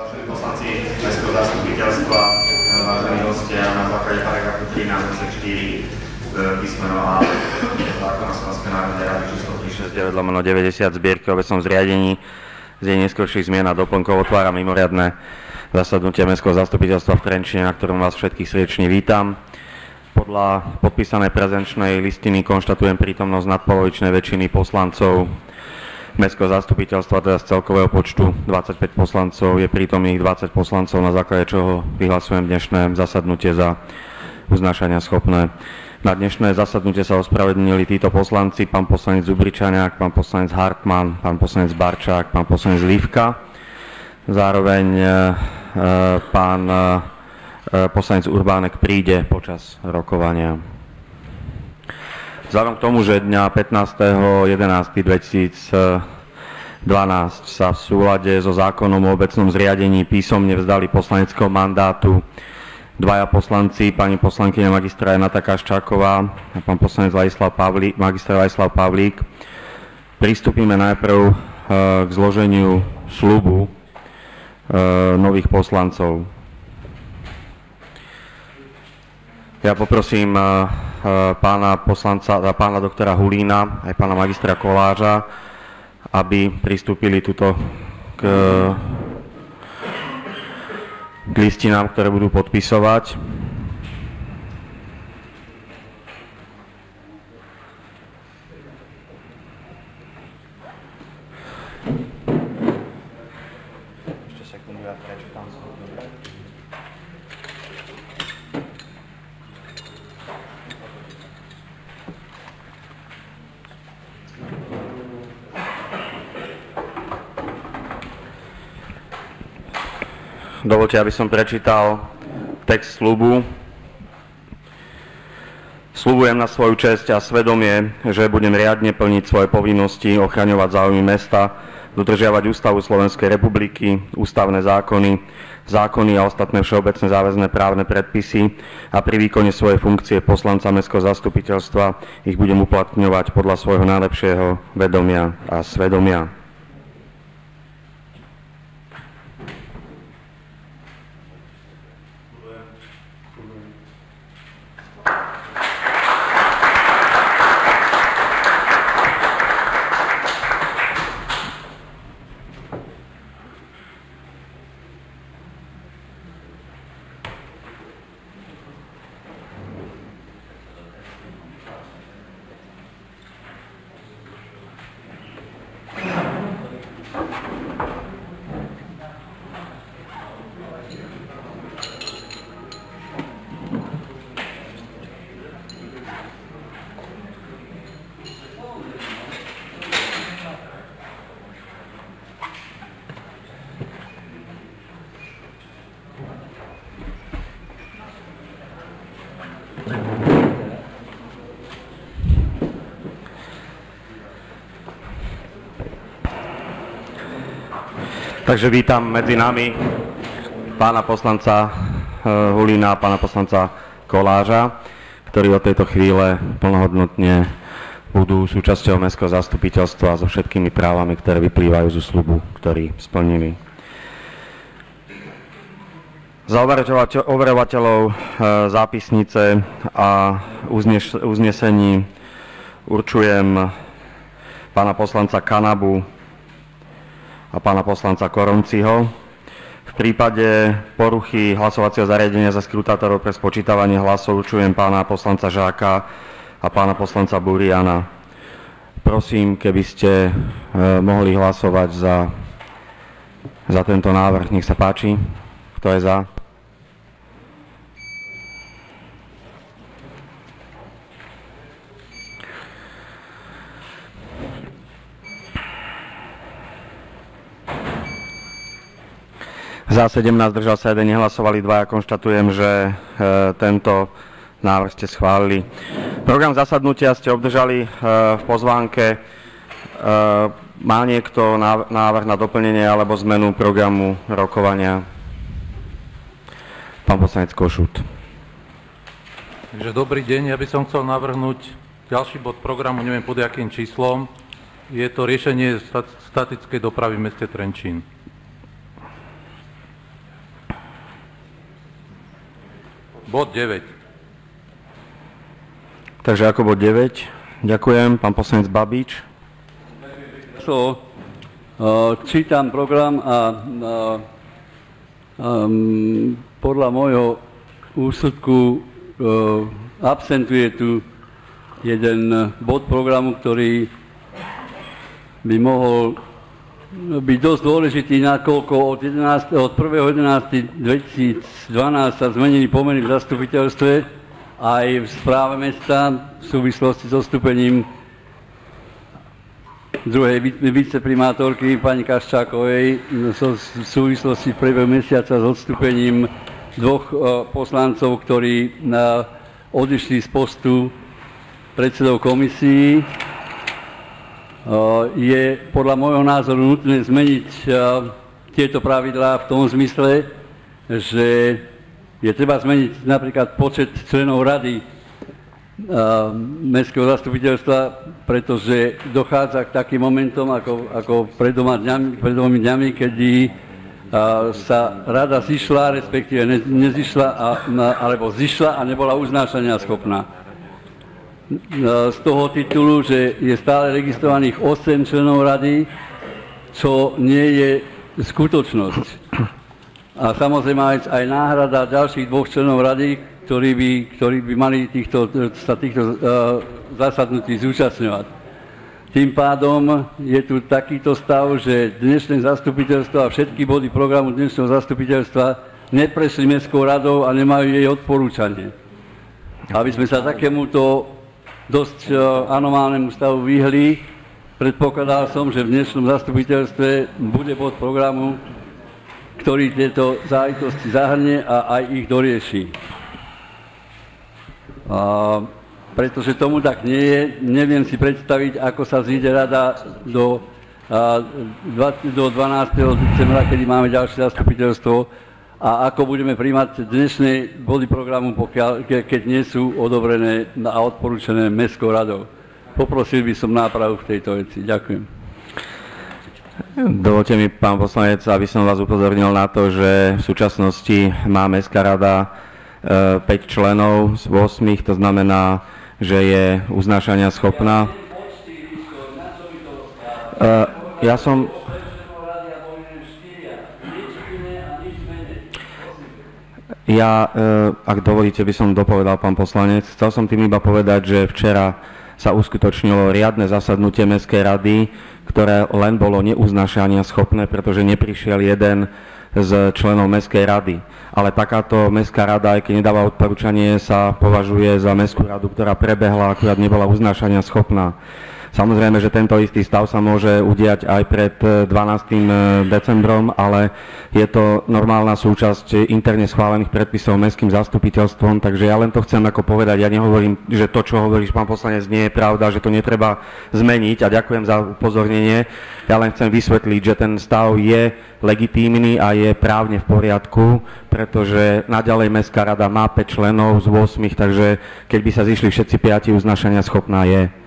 Vážení poslanci Mestského zastupiteľstva, eh, vážení hostia, na základe paragrafu 13 písmeno A zákona Slovenskej národnej rady číslo 369 lomeno 90 zbierky o obecnom zriadení z jej neskôrších zmien a doplnkov otvára mimoriadne zasadnutie Mestského zastupiteľstva v Trenčine, na ktorom vás všetkých srdečne vítam. Podľa podpísanej prezenčnej listiny konštatujem prítomnosť nadpolovičnej väčšiny poslancov Mestského zastupiteľstva, teda z celkového počtu 25 poslancov, je prítomných 20 poslancov, na základe čoho vyhlasujem dnešné zasadnutie za uznášania schopné. Na dnešné zasadnutie sa ospravedlnili títo poslanci, pán poslanec Zubričaniak, pán poslanec Hartmann, pán poslanec Barčák, pán poslanec Livka. Zároveň e, e, pán e, poslanec Urbánek príde počas rokovania. Vzhľadom k tomu, že dňa 15.11.2012 sa v súlade so zákonom o obecnom zriadení písomne vzdali poslaneckého mandátu dvaja poslanci, pani poslankyňa magistra Janata Kaščáková a pán poslanec Ladislav Pavlík, magister Ladislav Pavlík. Pristúpime najprv e, k zloženiu slubu e, nových poslancov. Ja poprosím e, Eh, pána poslanca, pána doktora Hulína, aj pána magistra Koláža, aby pristúpili tuto k, k listinám, ktoré budú podpisovať. Dovolte, aby som prečítal text slubu. Slubujem na svoju česť a svedomie, že budem riadne plniť svoje povinnosti, ochraňovať záujmy mesta, dodržiavať Ústavu Slovenskej republiky, ústavné zákony, zákony a ostatné všeobecné záväzné právne predpisy a pri výkone svojej funkcie poslanca Mestského zastupiteľstva ich budem uplatňovať podľa svojho najlepšieho vedomia a svedomia. Takže vítam medzi nami pána poslanca eh, Hulína a pána poslanca Koláža, ktorí od tejto chvíle plnohodnotne budú súčasťou Mestského zastupiteľstva so všetkými právami, ktoré vyplývajú zo slubu, ktorý splnili. Za overovateľov eh, zápisnice a uznesení určujem pána poslanca Kanabu, a pána poslanca Koronciho. V prípade poruchy hlasovacieho zariadenia za skrutátorov pre spočítavanie hlasov určujem pána poslanca Žáka a pána poslanca Buriana. Prosím, keby ste e, mohli hlasovať za, za tento návrh. Nech sa páči. Kto je za? Za 17 držal sa jeden, nehlasovali dva. Ja konštatujem, že e, tento návrh ste schválili. Program zasadnutia ste obdržali e, v pozvánke. E, má niekto návrh na doplnenie alebo zmenu programu rokovania? Pán poslanec Košut. Takže dobrý deň, ja by som chcel navrhnúť ďalší bod programu, neviem pod akým číslom. Je to riešenie statickej dopravy v meste Trenčín. Bod 9. Takže ako bod 9. Ďakujem. Pán poslanec Babič. So, uh, čítam program a uh, um, podľa môjho úsudku uh, absentuje tu jeden bod programu, ktorý by mohol byť dosť dôležitý, nakoľko od, 11, od 1.11.2012 sa zmenili pomery v zastupiteľstve aj v správe mesta v súvislosti s odstúpením druhej viceprimátorky pani Kaščákovej v súvislosti v priebehu mesiaca s odstúpením dvoch e, poslancov, ktorí e, odišli z postu predsedov komisí je podľa môjho názoru nutné zmeniť tieto pravidlá v tom zmysle, že je treba zmeniť napríklad počet členov rady mestského zastupiteľstva, pretože dochádza k takým momentom, ako, pred, doma dňami, dvomi dňami, kedy sa rada zišla, respektíve ne, nezišla, alebo zišla a nebola uznášania schopná z toho titulu, že je stále registrovaných 8 členov rady, čo nie je skutočnosť. A samozrejme aj náhrada ďalších dvoch členov rady, ktorí by, ktorí by mali týchto, sa týchto uh, zasadnutí zúčastňovať. Tým pádom je tu takýto stav, že dnešné zastupiteľstvo a všetky body programu dnešného zastupiteľstva neprešli mestskou radou a nemajú jej odporúčanie. Aby sme sa takémuto dosť e, anomálnemu stavu vyhli. Predpokladal som, že v dnešnom zastupiteľstve bude bod programu, ktorý tieto záležitosti zahrne a aj ich dorieši. Pretože tomu tak nie je, neviem si predstaviť, ako sa zíde rada do, a, do 12. decembra, kedy máme ďalšie zastupiteľstvo, a ako budeme príjmať dnešné body programu, pokiaľ, ke, keď nie sú odobrené a odporúčené Mestskou radou. Poprosil by som nápravu v tejto veci. Ďakujem. Dovolte mi, pán poslanec, aby som vás upozornil na to, že v súčasnosti má Mestská rada 5 e, členov z 8, to znamená, že je uznášania schopná. E, ja som, Ja, eh, ak dovolíte, by som dopovedal pán poslanec. Chcel som tým iba povedať, že včera sa uskutočnilo riadne zasadnutie Mestskej rady, ktoré len bolo neuznášania schopné, pretože neprišiel jeden z členov Mestskej rady. Ale takáto Mestská rada, aj keď nedáva odporúčanie, sa považuje za Mestskú radu, ktorá prebehla, akurát nebola uznášania schopná. Samozrejme, že tento istý stav sa môže udiať aj pred 12. Eh, eh, decembrom, ale je to normálna súčasť interne schválených predpisov mestským zastupiteľstvom, takže ja len to chcem ako povedať, ja nehovorím, že to, čo hovoríš, pán poslanec, nie je pravda, že to netreba zmeniť a ďakujem za upozornenie. Ja len chcem vysvetliť, že ten stav je legitímny a je právne v poriadku, pretože naďalej Mestská rada má 5 členov z 8, takže keď by sa zišli všetci 5, uznašania schopná je.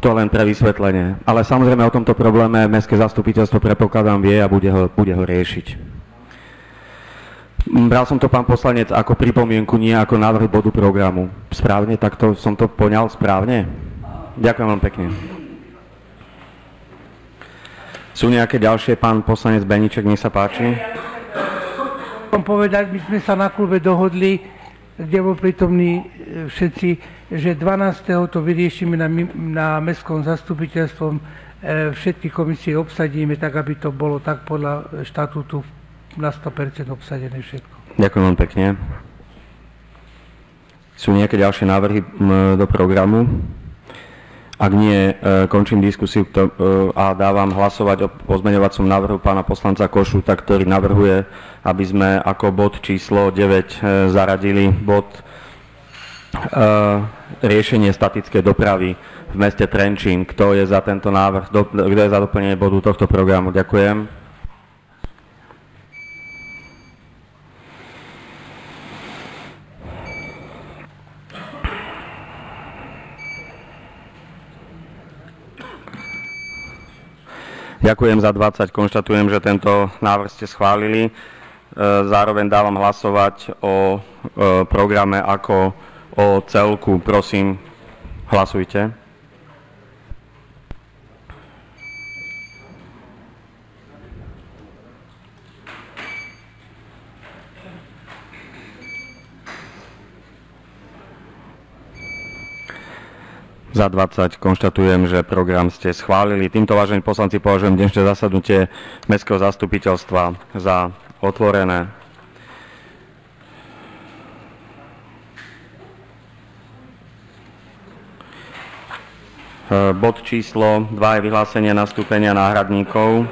To len pre vysvetlenie. Ale samozrejme o tomto probléme Mestské zastupiteľstvo predpokladám vie a bude ho, bude ho riešiť. Bral som to, pán poslanec, ako pripomienku, nie ako návrh bodu programu. Správne? Takto som to poňal správne? Ďakujem vám pekne. Sú nejaké ďalšie? Pán poslanec Beniček, nech sa páči. povedať, my sme sa na klube dohodli, kde bol prítomní e, všetci, že 12. to vyriešime na, na mestskom zastupiteľstvom, e, všetky komisie obsadíme tak, aby to bolo tak podľa štatútu na 100% obsadené všetko. Ďakujem vám pekne. Sú nejaké ďalšie návrhy do programu? Ak nie, e, končím diskusiu e, a dávam hlasovať o pozmeňovacom návrhu pána poslanca Košuta, ktorý navrhuje, aby sme ako bod číslo 9 e, zaradili bod riešenie statickej dopravy v meste Trenčín. Kto je za tento návrh, kto je za doplnenie bodu tohto programu? Ďakujem. Ďakujem za 20, konštatujem, že tento návrh ste schválili. zároveň dávam hlasovať o e, programe ako o celku. Prosím, hlasujte. Za 20 konštatujem, že program ste schválili. Týmto, vážení poslanci, považujem dnešné zasadnutie Mestského zastupiteľstva za otvorené. Bod číslo 2 je vyhlásenie nastúpenia náhradníkov,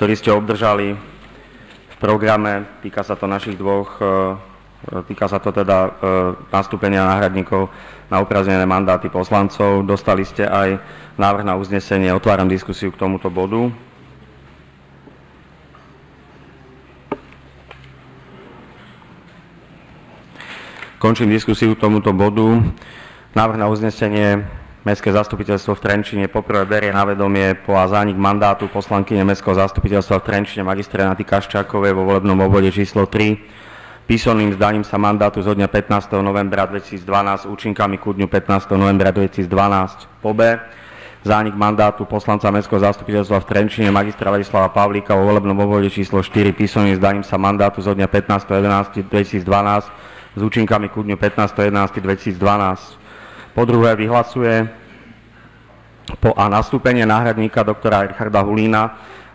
ktorý ste obdržali v programe. Týka sa to našich dvoch e, Týka sa to teda e, nastúpenia náhradníkov na upraznené mandáty poslancov. Dostali ste aj návrh na uznesenie. Otváram diskusiu k tomuto bodu. Končím diskusiu k tomuto bodu. Návrh na uznesenie Mestské zastupiteľstvo v Trenčine poprvé berie na vedomie po a zánik mandátu poslankyne Mestského zastupiteľstva v Trenčine magistráty Kaščákovej vo volebnom obvode číslo 3 písomným zdaním sa mandátu zo dňa 15. novembra 2012 účinkami ku dňu 15. novembra 2012 po B. Zánik mandátu poslanca Mestského zastupiteľstva v Trenčine magistra Ladislava Pavlíka vo volebnom obvode číslo 4 písomným zdaním sa mandátu zo dňa 15.11.2012 s účinkami ku dňu 15.11.2012. Po druhé vyhlasuje po a nastúpenie náhradníka doktora Richarda Hulína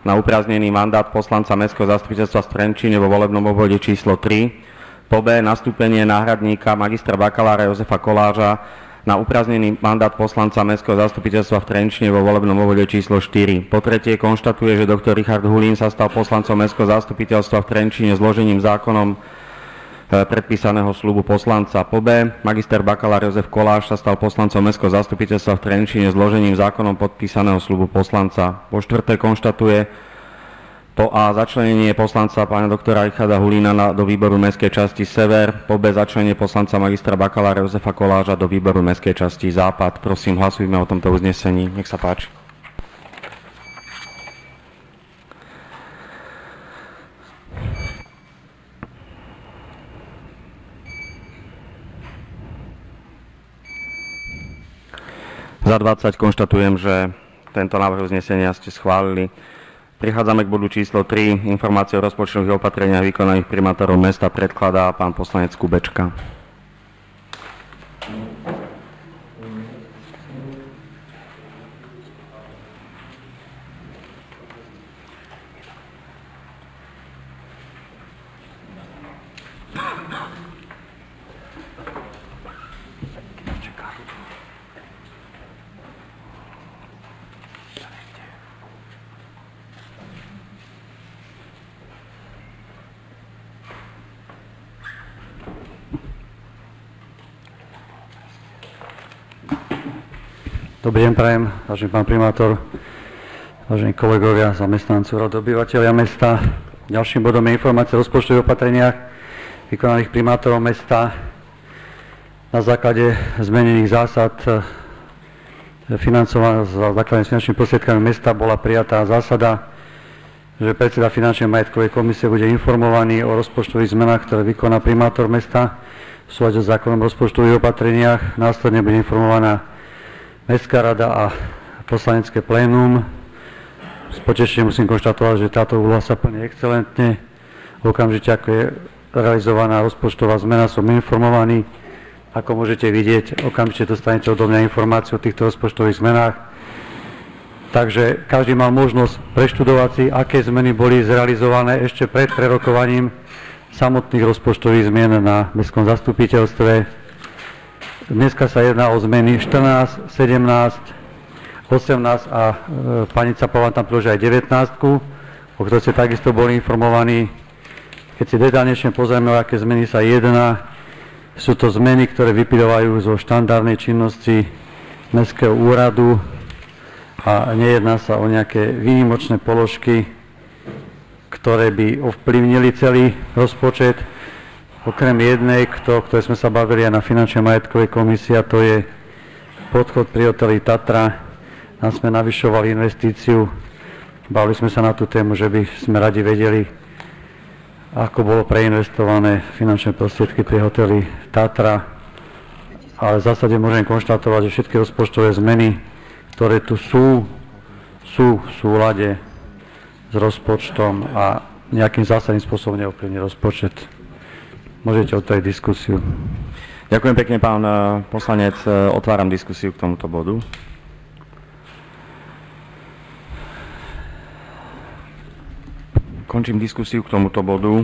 na uprázdnený mandát poslanca Mestského zastupiteľstva v Trenčine vo volebnom obvode číslo 3 po B nastúpenie náhradníka magistra bakalára Jozefa Koláža na upraznený mandát poslanca Mestského zastupiteľstva v Trenčine vo volebnom obvode číslo 4. Po tretie konštatuje, že doktor Richard Hulín sa stal poslancom Mestského zastupiteľstva v Trenčine zložením zákonom predpísaného slubu poslanca. Po B. Magister bakalár Jozef Koláš sa stal poslancom Mestského zastupiteľstva v Trenčine zložením zákonom podpísaného slubu poslanca. Po štvrté konštatuje, po A začlenenie poslanca pána doktora Richarda Hulína na, do výboru Mestskej časti Sever, po B začlenenie poslanca magistra bakalára Jozefa Koláža do výboru Mestskej časti Západ. Prosím, hlasujme o tomto uznesení. Nech sa páči. Za 20 konštatujem, že tento návrh uznesenia ste schválili. Prichádzame k bodu číslo 3. Informácie o rozpočtových opatreniach vykonaných primátorov mesta predkladá pán poslanec Kubečka. Dobrý deň, prajem, vážený pán primátor, vážení kolegovia, zamestnanci, rad obyvateľia mesta. Ďalším bodom je informácia o rozpočtových opatreniach vykonaných primátorom mesta na základe zmenených zásad financovaná za základným finančnými prostriedkami mesta bola prijatá zásada, že predseda finančnej majetkovej komisie bude informovaný o rozpočtových zmenách, ktoré vykoná primátor mesta v súlade s zákonom o rozpočtových opatreniach. Následne bude informovaná Mestská rada a poslanecké plénum. S potešením musím konštatovať, že táto úloha sa plní excelentne. Okamžite, ako je realizovaná rozpočtová zmena, som informovaný. Ako môžete vidieť, okamžite dostanete odo mňa informáciu o týchto rozpočtových zmenách. Takže každý mal možnosť preštudovať si, aké zmeny boli zrealizované ešte pred prerokovaním samotných rozpočtových zmien na mestskom zastupiteľstve Dneska sa jedná o zmeny 14, 17, 18 a e, pani Capová tam priloží aj 19, o ktorej ste takisto boli informovaní. Keď si detálnejšie pozrieme, aké zmeny sa jedná, sú to zmeny, ktoré vyplývajú zo štandardnej činnosti Mestského úradu a nejedná sa o nejaké výnimočné položky, ktoré by ovplyvnili celý rozpočet. Okrem jednej, kto, ktoré sme sa bavili aj na finančnej majetkovej komisii, to je podchod pri hoteli Tatra. Tam sme navyšovali investíciu Bavili sme sa na tú tému, že by sme radi vedeli, ako bolo preinvestované finančné prostriedky pri hoteli Tatra, ale v zásade môžem konštatovať, že všetky rozpočtové zmeny, ktoré tu sú, sú v súlade s rozpočtom a nejakým zásadným spôsobom neovplyvní rozpočet. Môžete otvoriť diskusiu. Ďakujem pekne, pán eh, poslanec. Eh, otváram diskusiu k tomuto bodu. Končím diskusiu k tomuto bodu.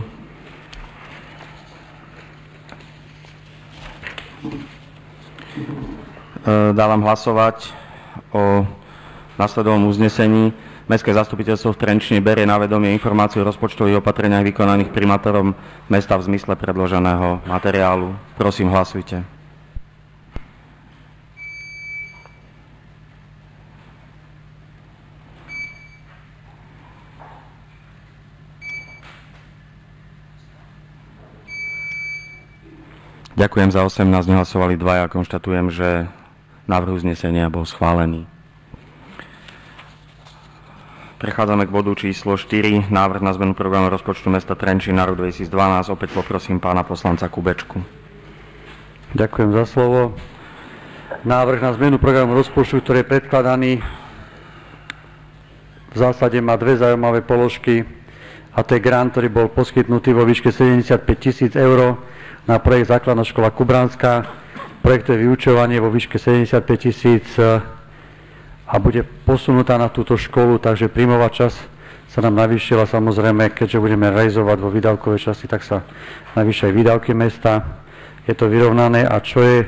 Eh, dávam hlasovať o nasledovom uznesení. Mestské zastupiteľstvo v Trenčine berie na vedomie informáciu o rozpočtových opatreniach vykonaných primátorom mesta v zmysle predloženého materiálu. Prosím, hlasujte. Ďakujem za 18, nehlasovali dvaja. Konštatujem, že návrh uznesenia bol schválený. Prechádzame k bodu číslo 4, návrh na zmenu programu rozpočtu mesta Trenčín na rok 2012. Opäť poprosím pána poslanca Kubečku. Ďakujem za slovo. Návrh na zmenu programu rozpočtu, ktorý je predkladaný, v zásade má dve zaujímavé položky a to je grant, ktorý bol poskytnutý vo výške 75 tisíc eur na projekt Základná škola Kubranská, projektové vyučovanie vo výške 75 tisíc a bude posunutá na túto školu, takže príjmová časť sa nám navýšila samozrejme, keďže budeme realizovať vo výdavkovej časti, tak sa navýšajú výdavky mesta. Je to vyrovnané a čo je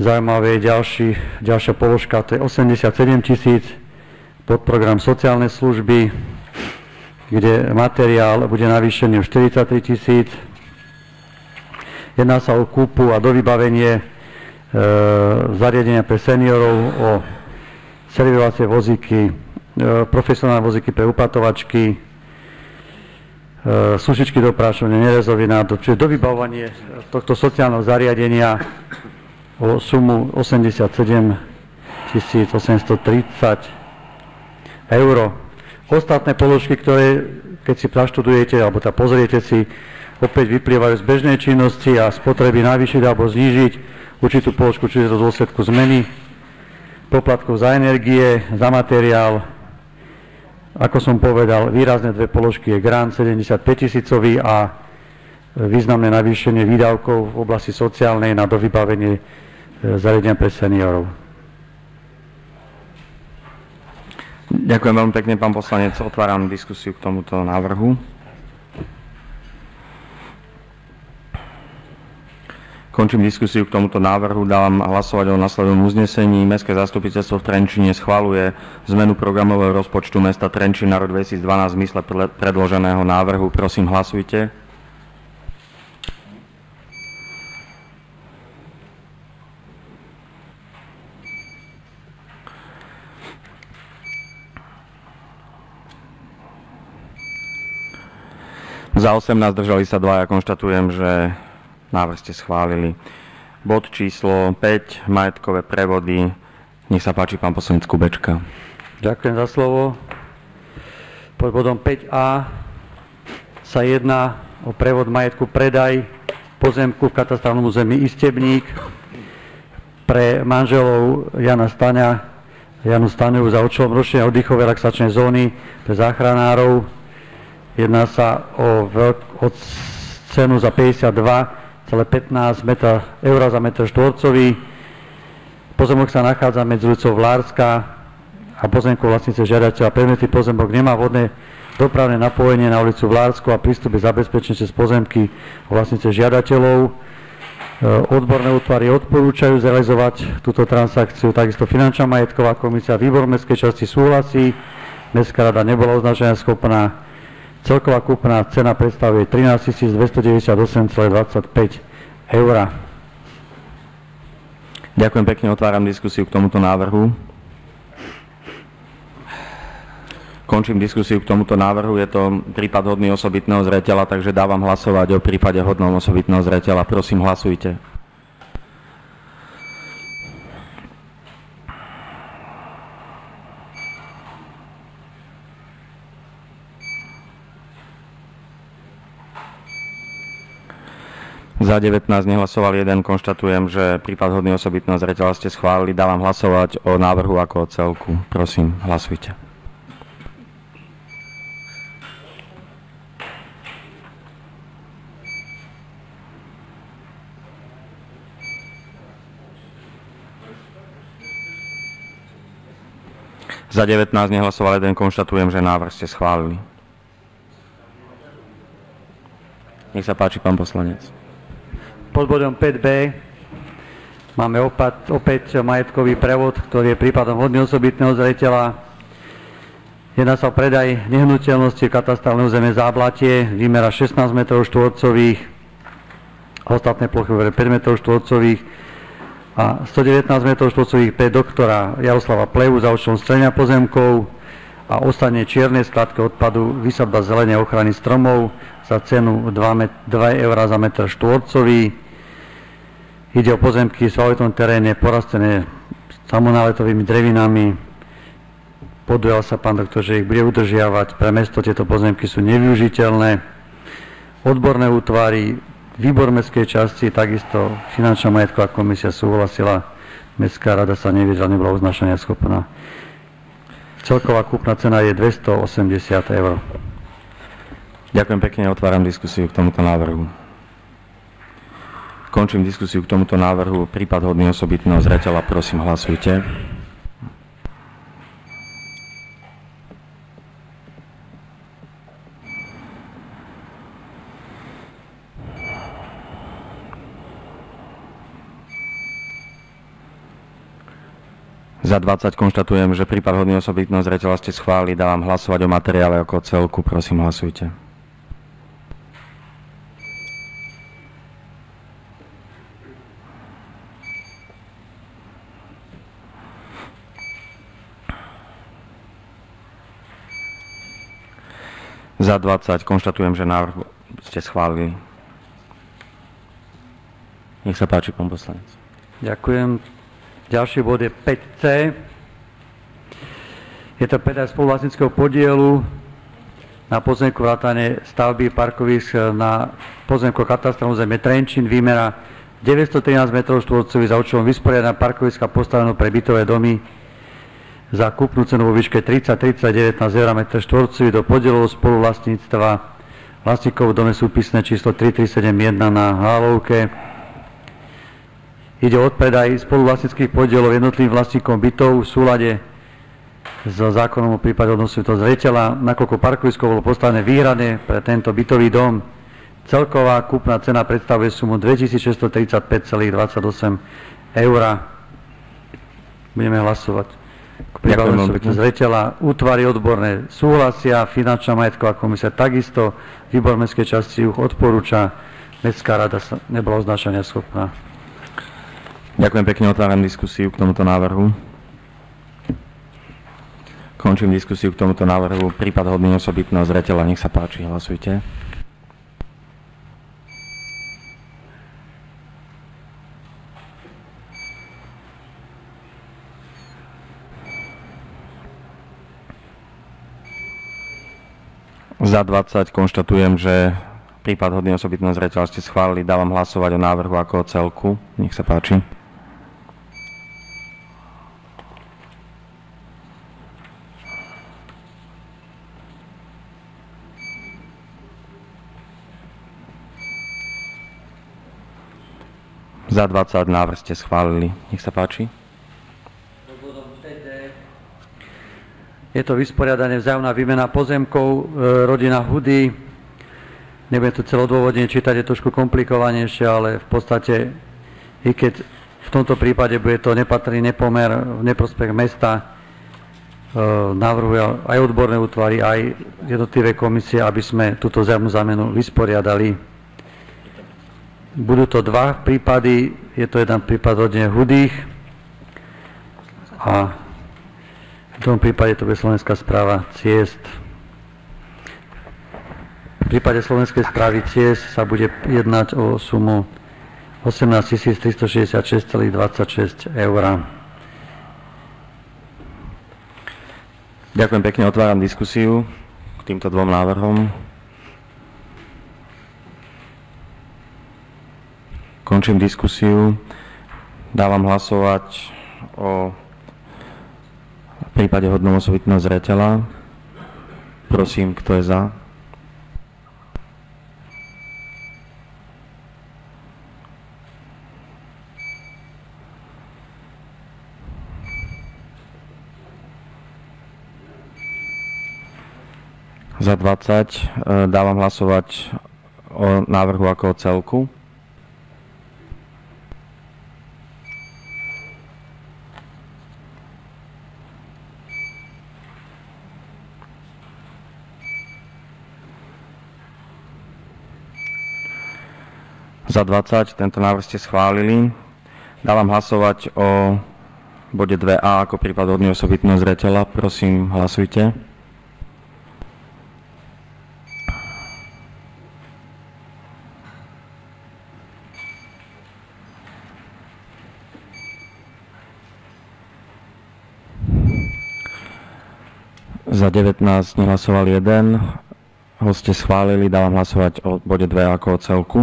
zaujímavé, ďalší, ďalšia položka, to je 87 tisíc pod program sociálne služby, kde materiál bude navýšený o 43 tisíc. Jedná sa o kúpu a dovybavenie e, zariadenia pre seniorov, o serviovacie vozíky, e, profesionálne vozíky pre upatovačky, e, sušičky do prášovne, nerezový nádor, čiže dovybavovanie tohto sociálneho zariadenia o sumu 87 830 eur. Ostatné položky, ktoré keď si praštudujete, alebo tá pozriete si, opäť vyplývajú z bežnej činnosti a spotreby navýšiť alebo znížiť určitú položku, čiže to dôsledku zmeny poplatkov za energie, za materiál. Ako som povedal, výrazné dve položky je grant 75 tisícový a významné navýšenie výdavkov v oblasti sociálnej na dovybavenie e, zariadenia pre seniorov. Ďakujem veľmi pekne, pán poslanec. Otváram diskusiu k tomuto návrhu. Končím diskusiu k tomuto návrhu. Dávam hlasovať o nasledovnom uznesení. Mestské zastupiteľstvo v Trenčine schvaluje zmenu programového rozpočtu mesta Trenčín na rok 2012 v zmysle predloženého návrhu. Prosím, hlasujte. Za 18 držali sa dva. Ja konštatujem, že Návrh ste schválili. Bod číslo 5, majetkové prevody. Nech sa páči, pán poslanec Kubečka. Ďakujem za slovo. Pod bodom 5a sa jedná o prevod majetku predaj pozemku v katastrálnom území Istebník pre manželov Jana Staňa, Janu Staňu za účelom ročnej oddychovej relaxačnej zóny pre záchranárov. Jedná sa o, veľk, o cenu za 52 15 eur za metr štvorcový. Pozemok sa nachádza medzi ulicou Vlárska a pozemkou vlastnice žiadateľa. Predmetný pozemok nemá vodné dopravné napojenie na ulicu Vlársku a prístup je zabezpečený cez pozemky vlastnice žiadateľov. E, odborné útvary odporúčajú zrealizovať túto transakciu, takisto finančná majetková komisia, výbor mestskej časti súhlasí, mestská rada nebola označená schopná Celková kúpna cena predstavuje 13 298,25 eur. Ďakujem pekne, otváram diskusiu k tomuto návrhu. Končím diskusiu k tomuto návrhu. Je to prípad hodný osobitného zreteľa, takže dávam hlasovať o prípade hodnom osobitného zreteľa. Prosím, hlasujte. Za 19 nehlasoval jeden, konštatujem, že prípad hodný osobitného zreteľa ste schválili. Dávam hlasovať o návrhu ako o celku. Prosím, hlasujte. Za 19 nehlasoval jeden, konštatujem, že návrh ste schválili. Nech sa páči, pán poslanec. Pod bodom 5b máme opäť, opäť majetkový prevod, ktorý je prípadom hodný osobitného zreteľa. Jedná sa o predaj nehnuteľnosti katastrálne územie Záblatie, výmera 16 m štvorcových, ostatné plochy 5 m štvorcových a 119 m štvorcových pre doktora Jaroslava Plevu za účelom strenia pozemkov a ostane čierne skladky odpadu, vysadba zelenia ochrany stromov za cenu 2, 2 eur za meter štvorcový. Ide o pozemky v svalitom teréne porastené samonáletovými drevinami. Podujal sa pán doktor, že ich bude udržiavať. Pre mesto tieto pozemky sú nevyužiteľné. Odborné útvary, výbor mestskej časti, takisto finančná majetková komisia súhlasila. Mestská rada sa neviedla, nebola uznašania schopná. Celková kúpna cena je 280 eur. Ďakujem pekne, otváram diskusiu k tomuto návrhu. Končím diskusiu k tomuto návrhu. Prípad hodný osobitného zreteľa, prosím, hlasujte. Za 20 konštatujem, že prípad hodný osobitného zreteľa ste schválili. Dávam hlasovať o materiále ako celku. Prosím, hlasujte. Za 20 konštatujem, že návrh ste schválili. Nech sa páči, pán poslanec. Ďakujem. Ďalší bod je 5C. Je to predaj spoluvlastnického podielu na pozemku vrátane stavby parkovisk na pozemku katastra územie Trenčín, výmera 913 m štvorcových za účelom vysporiadania parkoviska postavenú pre bytové domy za kúpnu cenu vo výške 30 30 19 eur m štvorcový do podielov spoluvlastníctva vlastníkov v dome súpisné číslo 3371 na Hálovke. Ide o odpredaj spoluvlastnických podielov jednotlivým vlastníkom bytov v súlade s zákonom o prípade odnosu toho zreteľa, nakoľko parkovisko bolo postavené výhradne pre tento bytový dom. Celková kúpna cena predstavuje sumu 2635,28 eur. Budeme hlasovať k prípadu zreteľa. Útvary odborné súhlasia, finančná majetková komisia takisto, výbor mestskej časti ju odporúča, mestská rada nebola oznášania schopná. Ďakujem pekne, otváram diskusiu k tomuto návrhu. Končím diskusiu k tomuto návrhu. Prípad hodný osobitného zreteľa. Nech sa páči, hlasujte. Za 20 konštatujem, že prípad hodný osobitného zreteľa ste schválili. Dávam hlasovať o návrhu ako o celku. Nech sa páči. Za 20 návrh ste schválili. Nech sa páči. Je to vysporiadanie vzájomná výmena pozemkov, e, rodina Hudy. Nebudem to celodôvodne čítať, je trošku komplikovanejšie, ale v podstate, i keď v tomto prípade bude to nepatrný nepomer v neprospech mesta, e, navrhujú aj odborné útvary, aj jednotlivé komisie, aby sme túto vzájomnú zámenu vysporiadali. Budú to dva prípady, je to jeden prípad hodne hudých a v tom prípade to bude Slovenská správa ciest. V prípade Slovenskej správy ciest sa bude jednať o sumu 18 366,26 eur. Ďakujem pekne, otváram diskusiu k týmto dvom návrhom. Končím diskusiu. Dávam hlasovať o prípade hodnom osobitného zreteľa. Prosím, kto je za? Za 20 e, dávam hlasovať o návrhu ako o celku. Za 20 tento návrh ste schválili. Dávam hlasovať o bode 2a ako prípad hodný osobitného zreteľa. Prosím, hlasujte. Za 19 nehlasoval 1. Ho ste schválili, dávam hlasovať o bode 2 ako o celku.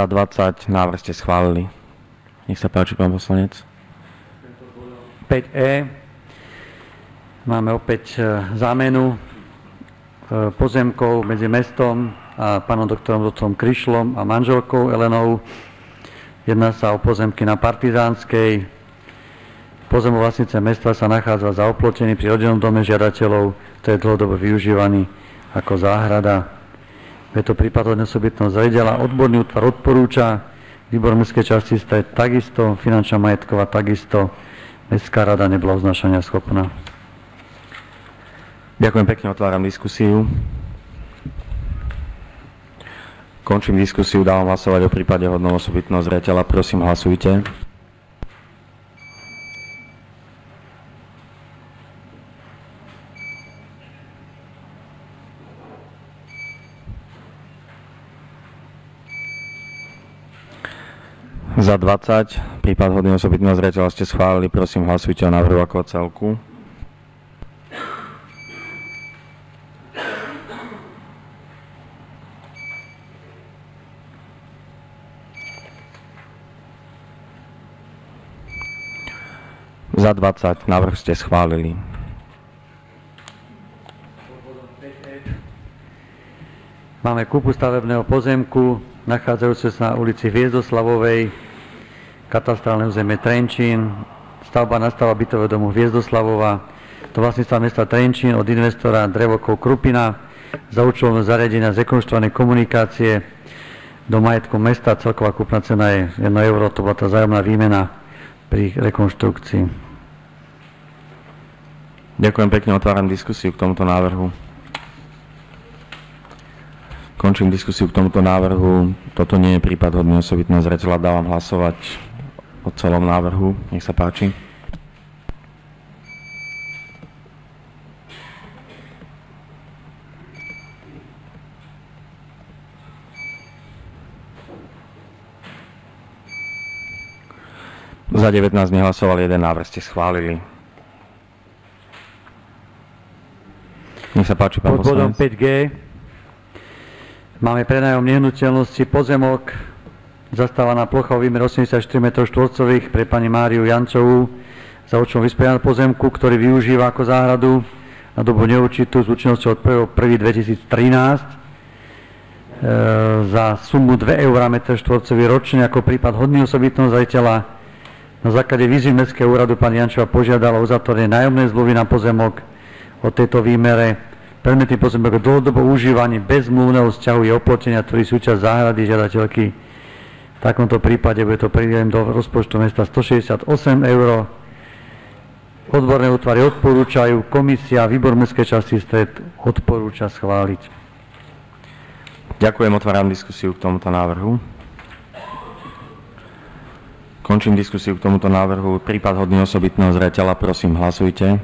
Za 20 návrh ste schválili. Nech sa páči, pán poslanec. 5E. Máme opäť e, zámenu e, pozemkov medzi mestom a pánom doktorom doktorom Kryšlom a manželkou Elenou. Jedná sa o pozemky na Partizánskej. Pozemok vlastnice mesta sa nachádza za oplotený pri rodinnom dome žiadateľov, to je dlhodobo využívaný ako záhrada. Je to prípad osobitného zariadela. Odborný útvar odporúča, výbor mestskej časti je takisto, finančná majetková takisto, mestská rada nebola označania schopná. Ďakujem pekne, otváram diskusiu. Končím diskusiu, dávam hlasovať o prípade hodnom osobitného zreteľa. Prosím, hlasujte. Za 20, prípad hodný osobitného zreteľa ste schválili, prosím hlasujte o návrhu ako celku. Za 20, návrh ste schválili. Máme kúpu stavebného pozemku, nachádzajúce sa na ulici Hviezdoslavovej, katastrálne územie Trenčín, stavba nastava bytového domu Hviezdoslavova, to vlastníctva mesta Trenčín od investora Drevokov Krupina za účelom zariadenia zrekonštruovanej komunikácie do majetku mesta. Celková kúpna cena je 1 euro, to bola tá zájomná výmena pri rekonštrukcii. Ďakujem pekne, otváram diskusiu k tomuto návrhu. Končím diskusiu k tomuto návrhu. Toto nie je prípad hodný osobitného zreteľa. Dávam hlasovať o celom návrhu. Nech sa páči. Za 19 nehlasoval jeden návrh, ste schválili. Nech sa páči, pán Pod bodom poslanec. 5G máme prenajom nehnuteľnosti pozemok, zastávaná plocha o výmer 84 m štvorcových pre pani Máriu Jancovú za účelom vysporiadania pozemku, ktorý využíva ako záhradu na dobu neurčitú s účinnosťou od 1.1.2013 e, za sumu 2 eur m štvorcový ročne ako prípad hodný osobitného zajiteľa. Na základe výzvy Mestského úradu pani Jančova požiadala o uzatvorenie nájomnej zmluvy na pozemok o tejto výmere. Predmetný pozemok dlhodobo užívaný bez zmluvného vzťahu je oplotenia, ktorý súčasť záhrady žiadateľky. V takomto prípade bude to príjem do rozpočtu mesta 168 eur. Odborné útvary odporúčajú, komisia, výbor mestskej časti stred odporúča schváliť. Ďakujem, otváram diskusiu k tomuto návrhu. Končím diskusiu k tomuto návrhu. Prípad hodný osobitného zreteľa, prosím, hlasujte.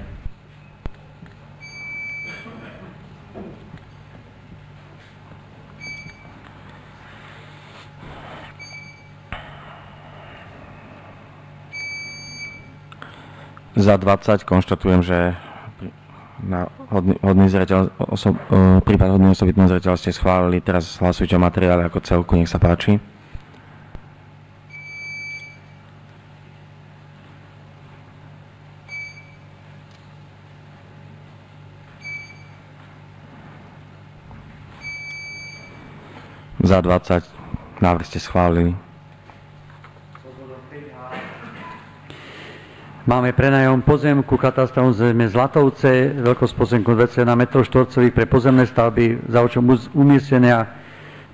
Za 20 konštatujem, že na hodný, hodný zreteľ, oso, uh, prípad hodný osobitný zreteľ ste schválili. Teraz hlasujte o materiále ako celku. Nech sa páči. Za 20 návrh ste schválili. Máme prenajom pozemku katastrom zeme Zlatovce, veľkosť pozemku 21 m štvorcových pre pozemné stavby za účelom uz- umiestnenia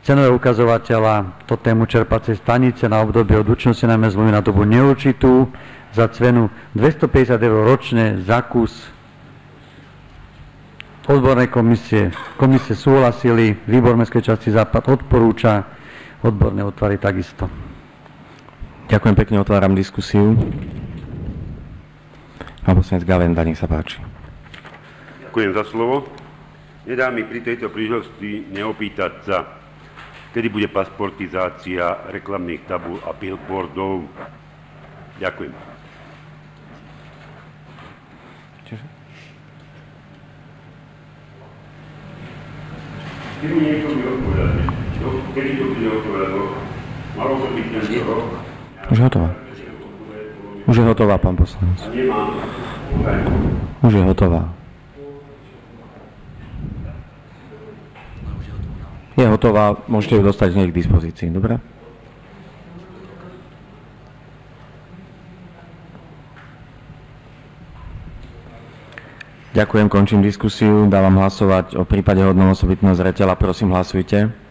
cenového ukazovateľa totému čerpacej stanice na obdobie od účinnosti najmä zmluvy na dobu neurčitú za cenu 250 eur ročne za kus odbornej komisie. Komisie súhlasili, výbor mestskej časti Západ odporúča, odborné otvary takisto. Ďakujem pekne, otváram diskusiu. Pán poslanec Gavenda, nech sa páči. Ďakujem za slovo. Nedá mi pri tejto príležitosti neopýtať sa, kedy bude pasportizácia reklamných tabúl a billboardov. Ďakujem. Keby niekto mi odpovedal, čo- kedy to bude odpovedať, malo to byť tento rok. Už hotová. Už je hotová, pán poslanec. Už je hotová. Je hotová, môžete ju dostať hneď k dispozícii, dobre? Ďakujem, končím diskusiu. Dávam hlasovať o prípade hodnom osobitného zreteľa. Prosím, hlasujte.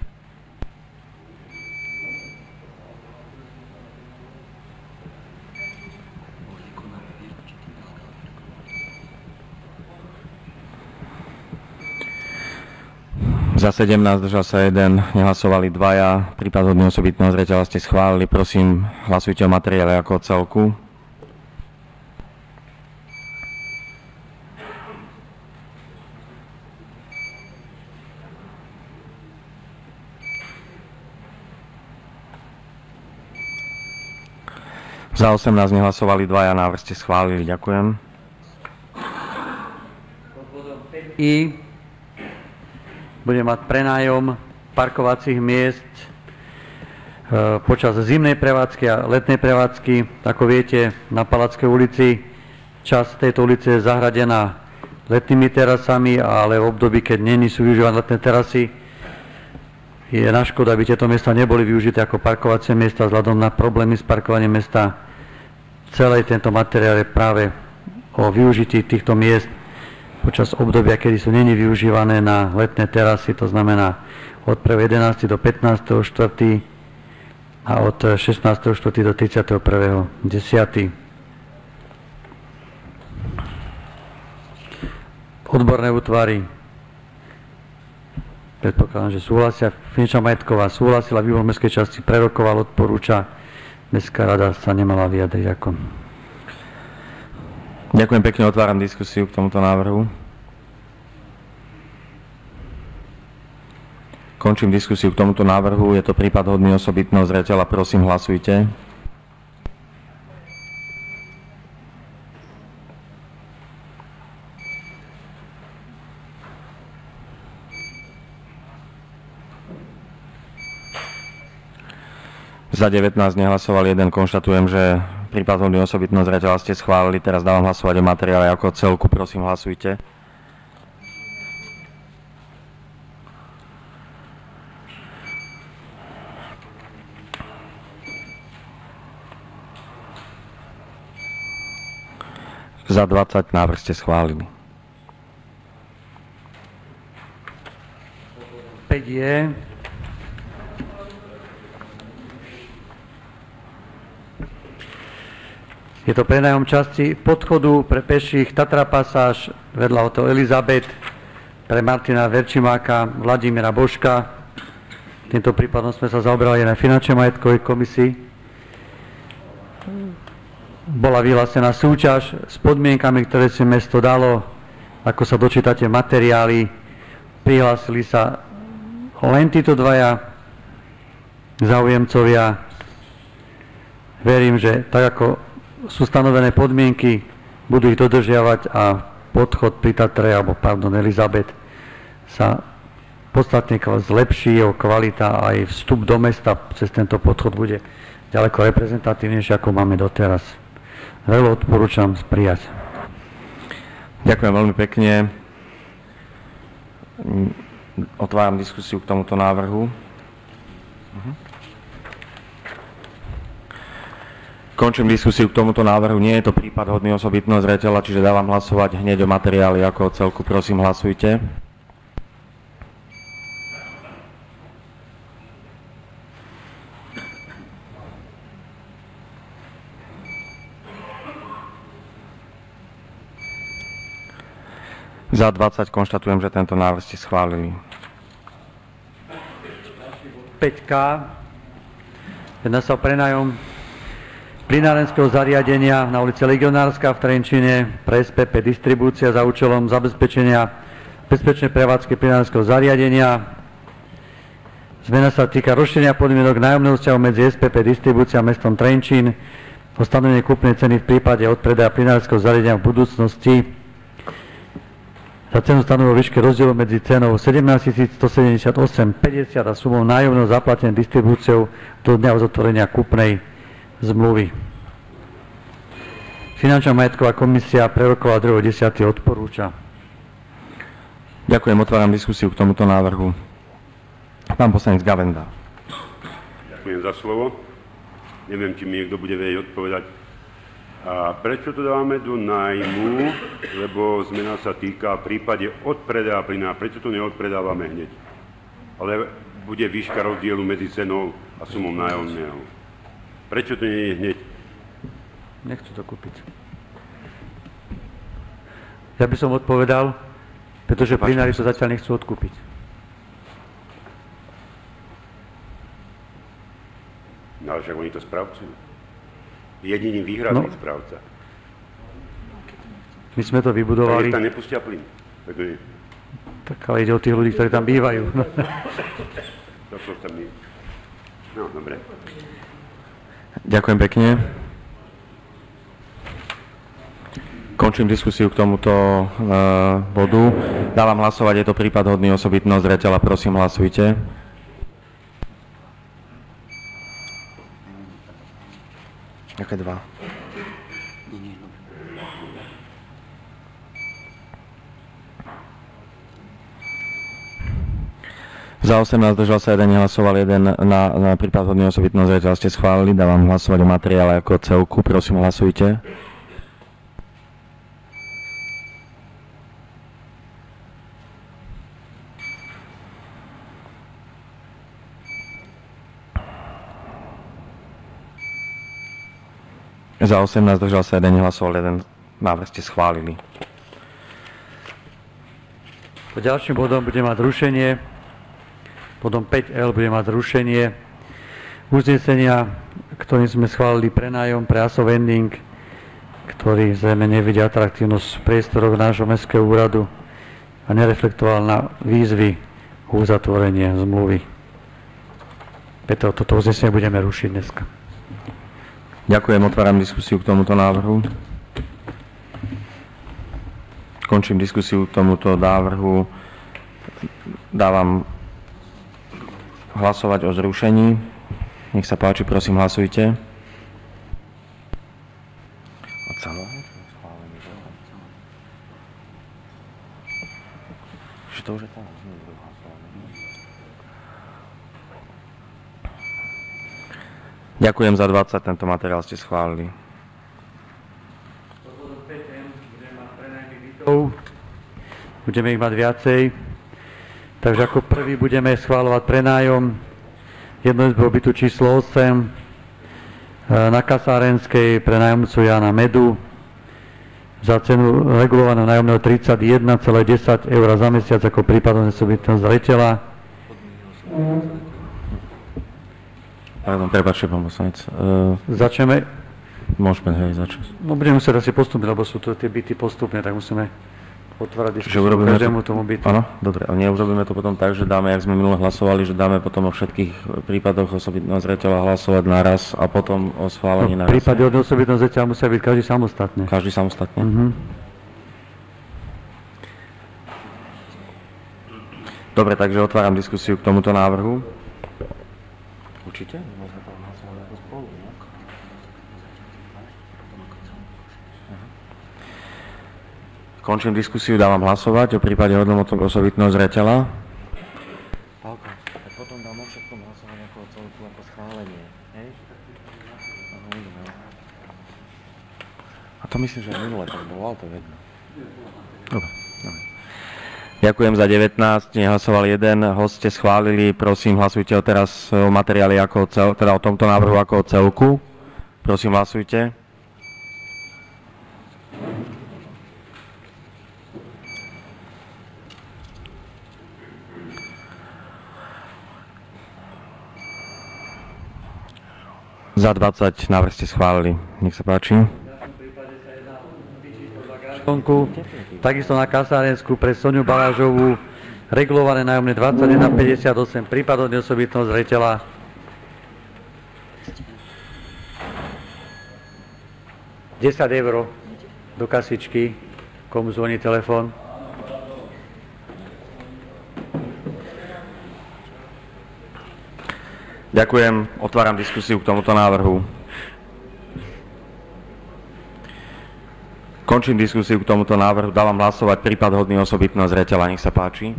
Za 17 držal sa jeden, nehlasovali dvaja. Prípad hodný osobitného zreteľa ste schválili. Prosím, hlasujte o materiále ako o celku. Za 18 nehlasovali dvaja, návrh ste schválili. Ďakujem. I bude mať prenájom parkovacích miest e, počas zimnej prevádzky a letnej prevádzky. Ako viete, na Palackej ulici časť tejto ulice je zahradená letnými terasami, ale v období, keď není sú využívané letné terasy, je na škoda, aby tieto miesta neboli využité ako parkovacie miesta vzhľadom na problémy s parkovaním mesta. Celý tento materiál je práve o využití týchto miest počas obdobia, kedy sú není využívané na letné terasy, to znamená od 1.11. do 15.4. a od 16.4. do 31.10. Odborné útvary predpokladám, že súhlasia. Finančná majetková súhlasila, výbor mestskej časti prerokoval, odporúča. Mestská rada sa nemala vyjadriť ako. Ďakujem pekne, otváram diskusiu k tomuto návrhu. Končím diskusiu k tomuto návrhu. Je to prípad hodný osobitného zreteľa. Prosím, hlasujte. Za 19 nehlasoval jeden. Konštatujem, že prípad hodný osobitného zreteľa ste schválili. Teraz dávam hlasovať o materiále ako celku. Prosím, hlasujte. Za 20 návrh ste schválili. 5 je. Je to prenajom časti podchodu pre peších Tatra Pasáž vedľa hotelu Elizabeth pre Martina Verčimáka, Vladimíra Božka. Týmto prípadom sme sa zaoberali aj na finančnej majetkovej komisii. Bola vyhlásená súťaž s podmienkami, ktoré si mesto dalo. Ako sa dočítate materiály, prihlásili sa len títo dvaja záujemcovia. Verím, že tak ako sú stanovené podmienky, budú ich dodržiavať a podchod pri Tatre, alebo pardon, Elizabet sa podstatne zlepší, jeho kvalita a aj vstup do mesta cez tento podchod bude ďaleko reprezentatívnejší, ako máme doteraz. Veľmi odporúčam prijať. Ďakujem veľmi pekne. Mm, Otváram diskusiu k tomuto návrhu. Mhm. Končím diskusiu k tomuto návrhu. Nie je to prípad hodný osobitného zreteľa, čiže dávam hlasovať hneď o materiáli ako o celku. Prosím, hlasujte. Za 20 konštatujem, že tento návrh ste schválili. 5K. Jedná sa o prenajom plinárenského zariadenia na ulici Legionárska v Trenčine pre SPP distribúcia za účelom zabezpečenia bezpečnej prevádzky plinárenského zariadenia. Zmena sa týka rozšírenia podmienok nájomného vzťahu medzi SPP distribúcia a mestom Trenčín o stanovenie kúpnej ceny v prípade odpredaja plinárenského zariadenia v budúcnosti za cenu stanovil výške rozdielu medzi cenou 17 178,50 a sumou nájomného zaplatené distribúciou do dňa uzatvorenia kúpnej zmluvy. Finančná majetková komisia prerokovala 2.10. odporúča. Ďakujem, otváram diskusiu k tomuto návrhu. Pán poslanec Gavenda. Ďakujem za slovo. Neviem, či mi niekto bude vedieť odpovedať. A prečo to dávame do nájmu? Lebo zmena sa týka v prípade odpredaja plyna. Prečo to neodpredávame hneď? Ale bude výška rozdielu medzi cenou a sumou nájomného. Prečo to nie je hneď? Nechcú to kúpiť. Ja by som odpovedal, pretože plinári to zatiaľ nechcú odkúpiť. No ale však oni to správcujú. Jediný výhradný No. správca. My sme to Tak vybudovali, nech tam nepustia plyn. Tak to je, tak ale ide o tých ľudí, ktorí tam bývajú. to čo tam je. No, dobre. Ďakujem pekne. Končím diskusiu k tomuto e, bodu. Dávam hlasovať, je to prípad hodný osobitného zreteľa. Prosím, hlasujte. Aké dva? Za 18 držal sa jeden, nehlasoval jeden na, na prípad hodný osobitného zreteľa ste schválili. Dávam hlasovať o materiále ako celku. Prosím, hlasujte. Za 18 držal sa jeden, nehlasoval jeden. Návrh ste schválili. Po ďalším bodom bude mať rušenie, bodom 5L bude mať rušenie uznesenia, ktorým sme schválili prenájom pre ASO Vending, ktorý zrejme nevidí atraktívnosť v priestoroch nášho mestského úradu a nereflektoval na výzvy uzatvorenie zmluvy. Preto toto uznesenie budeme rušiť dneska. Ďakujem, otváram diskusiu k tomuto návrhu. Končím diskusiu k tomuto návrhu. Dávam hlasovať o zrušení. Nech sa páči, prosím, hlasujte. Od celého? Že to už je tam, nie je hlasované. Ďakujem za 20, tento materiál ste schválili. Budeme ich mať viacej. Takže ako prvý budeme schváľovať prenájom jednoizbového bytu číslo 8 e, na Kasárenskej pre nájomcu Jana Medu za cenu regulovaného nájomného 31,10 eur za mesiac ako prípadom nesobitného zreteľa. Pardon, prepáčte, pán poslanec. Uh, Začneme, môžeme hej, začať. no budeme musieť asi postupne, lebo sú to tie byty postupne, tak musíme otvárať urobíme každému to, tomu bytu. Áno, dobre. A neurobíme to potom tak, že dáme, jak sme minule hlasovali, že dáme potom o všetkých prípadoch osobitného zreteľa hlasovať naraz a potom o schválení No, naraz. prípady od osobitného zreteľa musia byť každý samostatne. Každý samostatne. Mhm. Dobre, takže otváram diskusiu k tomuto návrhu. Určite? Končím diskusiu, dávam hlasovať o prípade hodnotom osobitného zreteľa. Pálka, tak potom dám o všetkom hlasovať ako o celku, ako schválenie, hej? A to myslím, že minule tak bolo, ale to je jedno. Dobre, dobre. Ďakujem za 19, nehlasoval jeden, host ste schválili, prosím hlasujte o teraz o materiáli ako o cel, teda o tomto návrhu ako o celku. Prosím hlasujte. Za 20 návrh ste schválili. Nech sa páči. Článku, takisto na Kasárensku pre Soniu Balážovú regulované nájomné 21,58 prípadov neosobitného zreteľa. Desať eur do kasičky, komu zvoní telefón. Ďakujem, otváram diskusiu k tomuto návrhu. Končím diskusiu k tomuto návrhu, dávam hlasovať prípad hodný osobitného zreteľa, nech sa páči.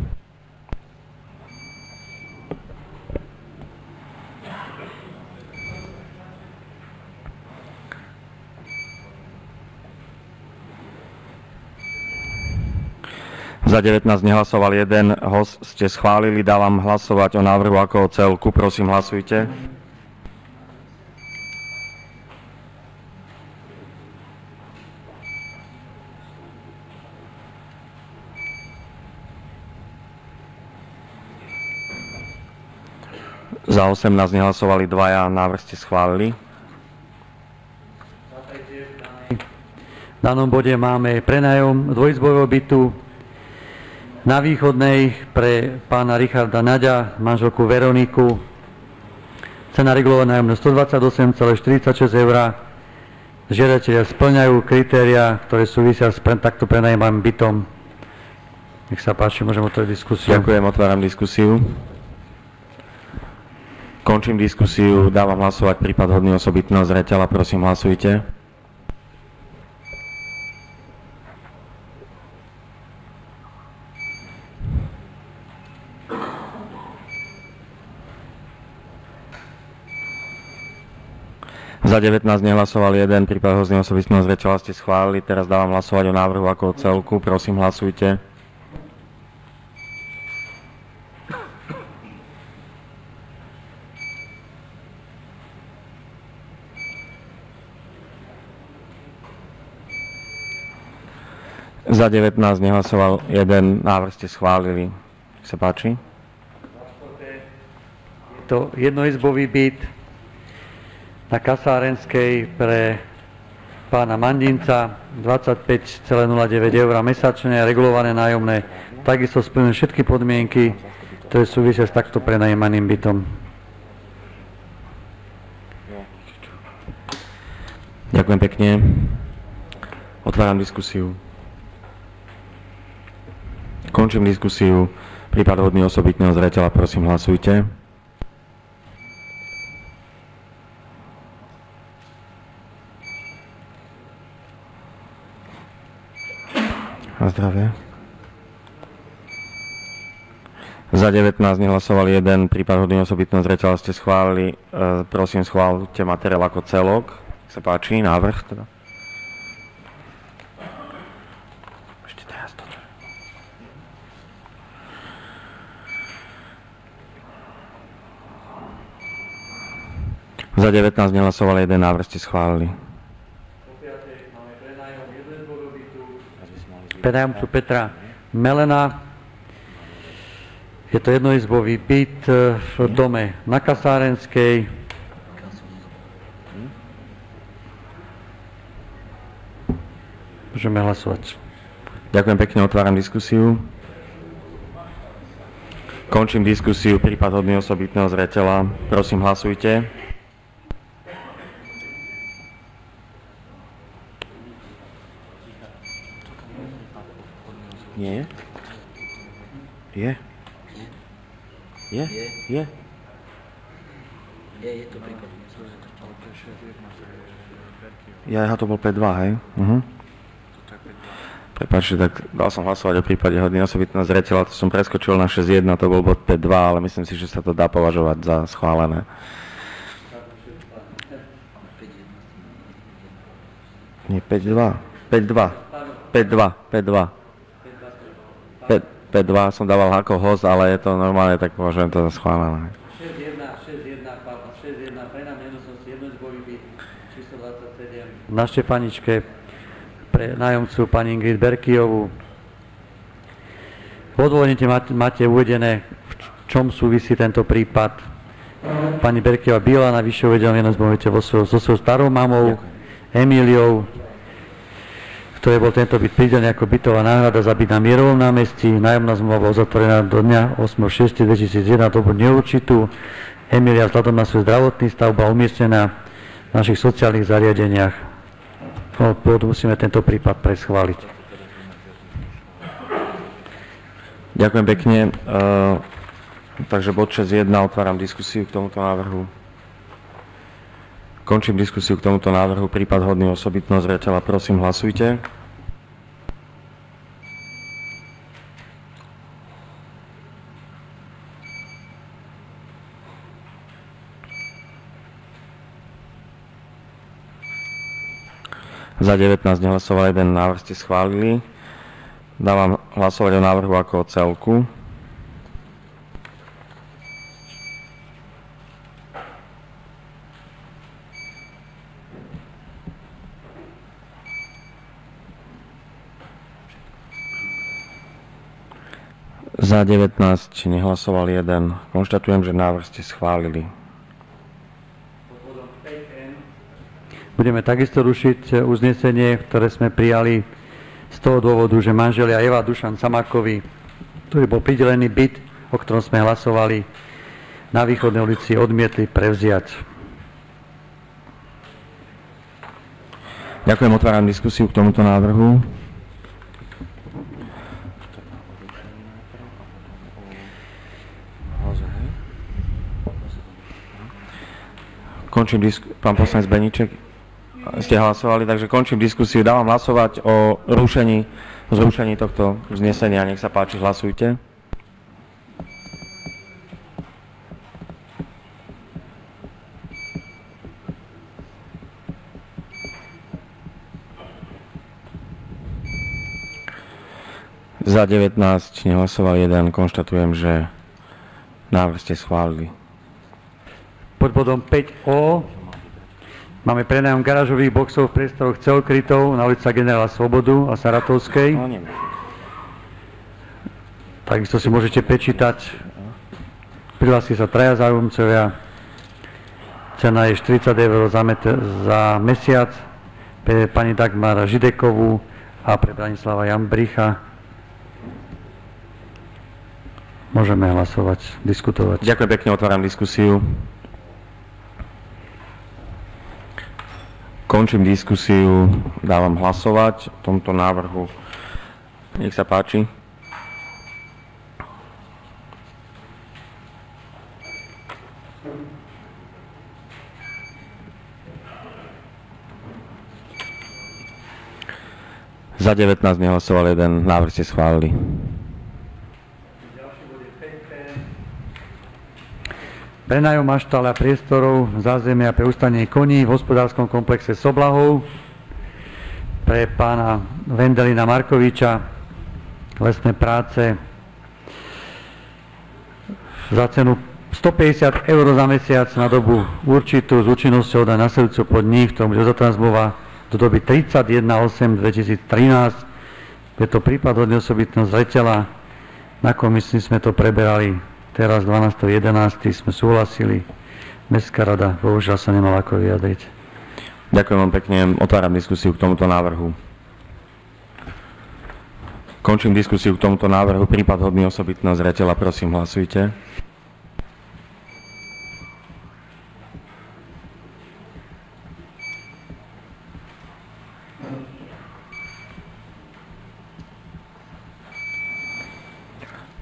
Za 19 nehlasoval jeden, host ste schválili, dávam hlasovať o návrhu ako o celku, prosím hlasujte. Za 18 nehlasovali dvaja, návrh ste schválili. V danom bode máme prenajom dvojizbového bytu na východnej pre pána Richarda Naďa, manželku Veroniku. Cena regulovaná nájomná 128,46 eur. Žiadatelia splňajú kritéria, ktoré súvisia s pre, takto prenajímavým bytom. Nech sa páči, môžem otvoriť diskusiu. Ďakujem, otváram diskusiu. Končím diskusiu, dávam hlasovať prípad hodný osobitného zreteľa, prosím hlasujte. Za 19 nehlasoval jeden, prípad hodný osobitného zreteľa ste schválili, teraz dávam hlasovať o návrhu ako o celku, prosím hlasujte. Za 19 nehlasoval jeden, návrh ste schválili. Nech sa páči. To jednoizbový byt na Kasárenskej pre pána Mandinca 25,09 eur mesačne, regulované nájomné. Takisto splňujú všetky podmienky, ktoré súvisia s takto prenajímaným bytom. Ďakujem pekne. Otváram diskusiu. Končím diskusiu. Prípad hodný osobitného zreteľa, prosím hlasujte. Zdravie. Za 19 nehlasoval jeden, prípad hodný osobitného zreteľa ste schválili. E, prosím, schválte materiál ako celok. Sa páči, návrh teda. Za 19 nehlasoval jeden návrh ste schválili. Prenájomcu Petra Melena. Je to jednoizbový byt e, v dome na Kasárenskej. Môžeme hlasovať. Ďakujem pekne, otváram diskusiu. Končím diskusiu, prípad hodný osobitného zreteľa. Prosím, hlasujte. Nie je? Je? Je? Je? Ja, ja to bol P2, hej? Uh-huh. Prepačte, tak dal som hlasovať o prípade hodný osobitného zreteľa, to som preskočil na 6.1, to bol bod 5.2, ale myslím si, že sa to dá považovať za schválené. Nie, 5.2. 5.2. 5.2. 5.2. 5.2 som dával ako host, ale je to normálne, tak považujem to za schválené. 6-1, 6-1, Pavla, 6-1, pre nám nenosnosti jedno zvolí by číslo 27. Na Štefaničke pre nájomcu pani Ingrid Berkijovú. V odvoleniete máte, uvedené, v čom súvisí tento prípad. Pani Berkijová byla na vyššie uvedenom svojou, so svojou starou mamou, Emíliou, ktoré bol tento byt pridelený ako bytová náhrada za byt na Mierovom námestí. Nájomná zmluva bola uzatvorená do dňa 8.6.2001 dobu neurčitú. Emilia vzhľadom na svoj zdravotný stav bola umiestnená v našich sociálnych zariadeniach. No, musíme tento prípad preschváliť. Ďakujem pekne. Uh, takže bod 6.1, otváram diskusiu k tomuto návrhu. Končím diskusiu k tomuto návrhu. Prípad hodný osobitného zreteľa. Prosím, hlasujte. Za 19 nehlasoval jeden návrh ste schválili. Dávam hlasovať o návrhu ako o celku. Za 19 nehlasoval jeden. Konštatujem, že návrh ste schválili. Budeme takisto rušiť uznesenie, ktoré sme prijali z toho dôvodu, že manželia Eva Dušan Samakovi, ktorý bol pridelený byt, o ktorom sme hlasovali, na východnej ulici odmietli prevziať. Ďakujem, otváram diskusiu k tomuto návrhu. Končím disku... Pán poslanec Beníček, ste hlasovali, takže končím diskusiu. Dávam hlasovať o rušení, zrušení tohto uznesenia. Nech sa páči, hlasujte. Za 19 nehlasoval jeden. Konštatujem, že návrh ste schválili pod bodom 5o máme prenajom garážových boxov v priestoroch celokrytov na ulica generála Svobodu a Saratovskej. No, Takisto si môžete prečítať. Prihlási sa traja záujomcovia. Cena je 40 eur za, za mesiac pre pani Dagmara Židekovú a pre Branislava Jambricha. Môžeme hlasovať, diskutovať. Ďakujem pekne, otváram diskusiu. Končím diskusiu, dávam hlasovať o tomto návrhu. Nech sa páči. Za 19 nehlasoval jeden, návrh ste schválili. Prenajom maštala priestorov zázemia pre ustanie koní v hospodárskom komplexe Soblahov pre pána Vendelina Markoviča lesné práce za cenu 150 eur za mesiac na dobu určitú s účinnosťou na nasledujúcu pod nich, v tom bude zatransmova do doby 31.8.2013. Je to prípad hodne osobitného zretela. Na komisii sme to preberali Teraz 12.11. sme súhlasili. Mestská rada bohužiaľ sa nemala ako vyjadriť. Ďakujem vám pekne. Otváram diskusiu k tomuto návrhu. Končím diskusiu k tomuto návrhu. Prípad hodný osobitného zreteľa. Prosím, hlasujte.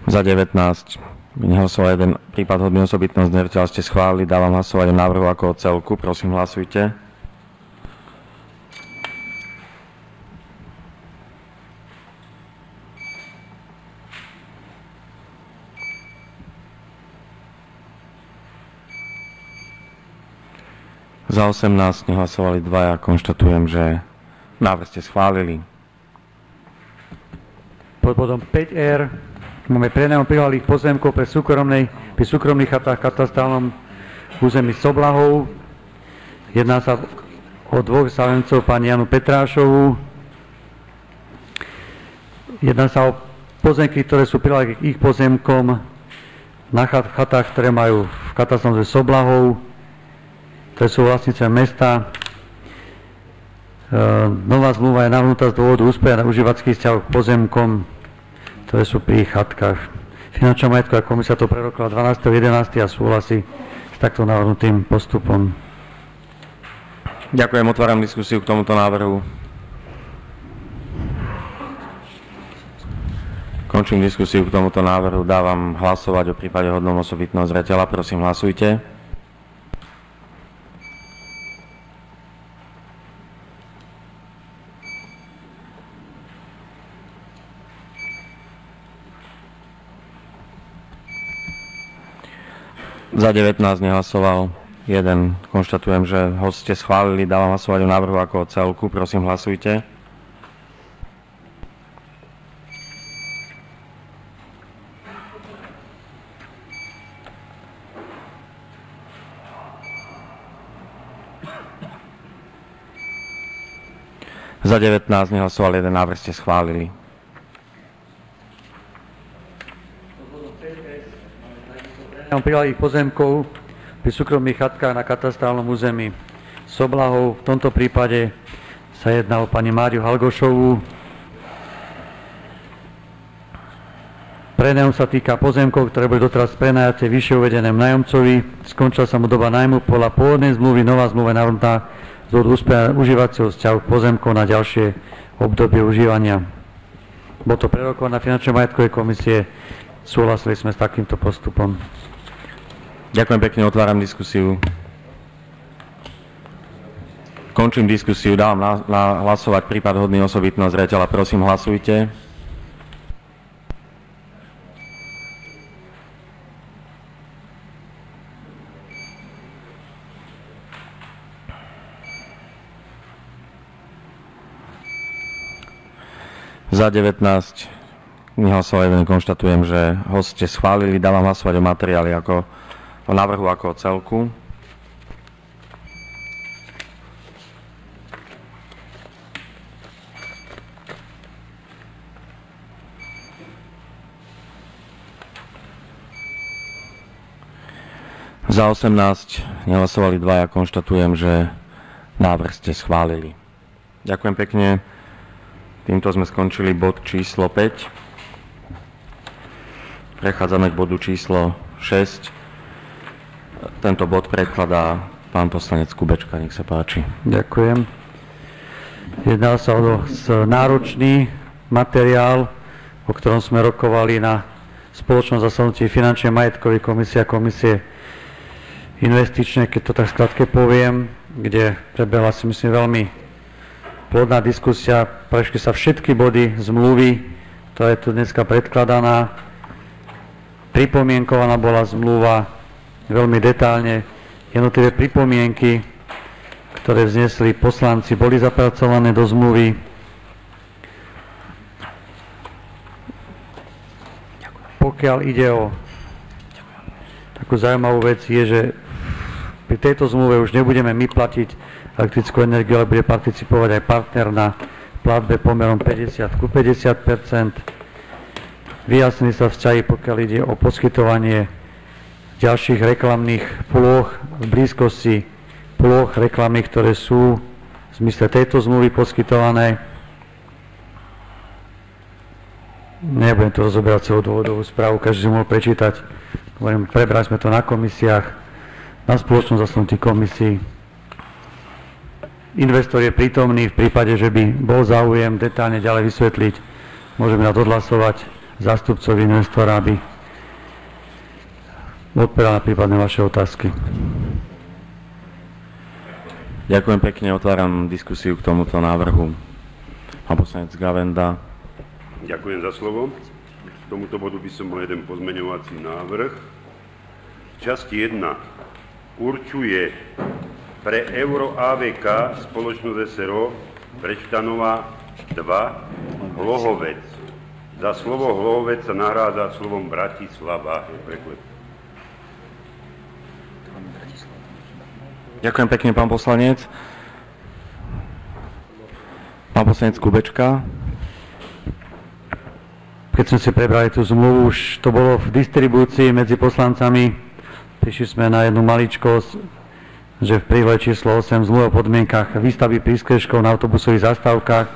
Za 19. Nehlasoval jeden prípad hodný osobitného zreteľa ste schválili. Dávam hlasovať o návrhu ako o celku. Prosím, hlasujte. Za 18 nehlasovali dvaja. Konštatujem, že návrh ste schválili. Pod bodom 5R máme prenajom prihlaných pozemkov pre súkromnej, pri súkromných chatách v katastrálnom území Soblahov. Jedná sa o dvoch záujemcov, pani Janu Petrášovú. Jedná sa o pozemky, ktoré sú prihlané k ich pozemkom na chatách, ktoré majú v katastrálnom Soblahov ktoré sú vlastnice mesta. E, nová zmluva je navrhnutá z dôvodu úspenia na užívackých vzťahov k pozemkom, ktoré sú pri chatkách. Finančná majetková komisia to prerokla 12.11. a súhlasí s takto navrhnutým postupom. Ďakujem, otváram diskusiu k tomuto návrhu. Končím diskusiu k tomuto návrhu. Dávam hlasovať o prípade hodnom osobitného zreteľa. Prosím, hlasujte. Za 19 nehlasoval jeden. Konštatujem, že ho ste schválili. Dávam hlasovať o návrhu ako o celku. Prosím, hlasujte. Za 19 nehlasoval jeden návrh ste schválili. Prilalých pozemkov pri súkromných chatkách na katastrálnom území Soblahov. V tomto prípade sa jedná o pani Máriu Halgošovú. Prenajom sa týka pozemkov, ktoré boli doteraz prenajaté vyššie uvedenému nájomcovi. Skončila sa mu doba nájmu podľa pôvodnej zmluvy, nová zmluva navrhnutá z úspenia užívacieho vzťahu pozemkov na ďalšie obdobie užívania. Bolo to prerokované na finančnej majetkovej komisie, súhlasili sme s takýmto postupom. Ďakujem pekne, otváram diskusiu. Končím diskusiu, dávam na, na hlasovať prípad hodný osobitného zreteľa. Prosím, hlasujte. Za 19 nehlasoval konštatujem, že ho ste schválili. Dávam hlasovať o materiáli ako o návrhu ako o celku. Za 18 nehlasovali dvaja, konštatujem, že návrh ste schválili. Ďakujem pekne. Týmto sme skončili bod číslo 5. Prechádzame k bodu číslo 6. Tento bod predkladá pán poslanec Kubečka, nech sa páči. Ďakujem. Jedná sa o náročný materiál, o ktorom sme rokovali na spoločnom zasadnutí finančnej majetkovej komisie a komisie investičnej, keď to tak skladke poviem, kde prebehla si myslím veľmi plodná diskusia, prešli sa všetky body zmluvy, ktorá je tu dneska predkladaná. Pripomienkovaná bola zmluva veľmi detálne. Jednotlivé pripomienky, ktoré vznesli poslanci, boli zapracované do zmluvy. Pokiaľ ide o takú zaujímavú vec, je, že pri tejto zmluve už nebudeme my platiť elektrickú energiu, ale bude participovať aj partner na platbe pomerom 50 ku 50% Vyjasnili sa vzťahy, pokiaľ ide o poskytovanie ďalších reklamných plôch v blízkosti plôch reklamných, ktoré sú v zmysle tejto zmluvy poskytované. Nebudem to rozoberať celú dôvodovú správu, každý si mohol prečítať. Hovorím, prebrali sme to na komisiách, na spoločnom zasnutí komisii. Investor je prítomný v prípade, že by bol záujem detálne ďalej vysvetliť. Môžeme na odhlasovať zástupcovi investora, aby odpovedal na prípadné vaše otázky. Ďakujem pekne, otváram diskusiu k tomuto návrhu. Pán poslanec Gavenda. Ďakujem za slovo. K tomuto bodu by som mal jeden pozmeňovací návrh. V časti 1 určuje pre Euro AVK spoločnosť SRO Brečtanová 2 Hlohovec. Za slovo Hlohovec sa nahrádza slovom Bratislava. Je. Ďakujem pekne, pán poslanec. Pán poslanec Kubečka. Keď sme si prebrali tú zmluvu, už to bolo v distribúcii medzi poslancami. Prišli sme na jednu maličkosť, že v prílohe číslo 8 zmluva o podmienkach výstavby prískeškov na autobusových zastávkach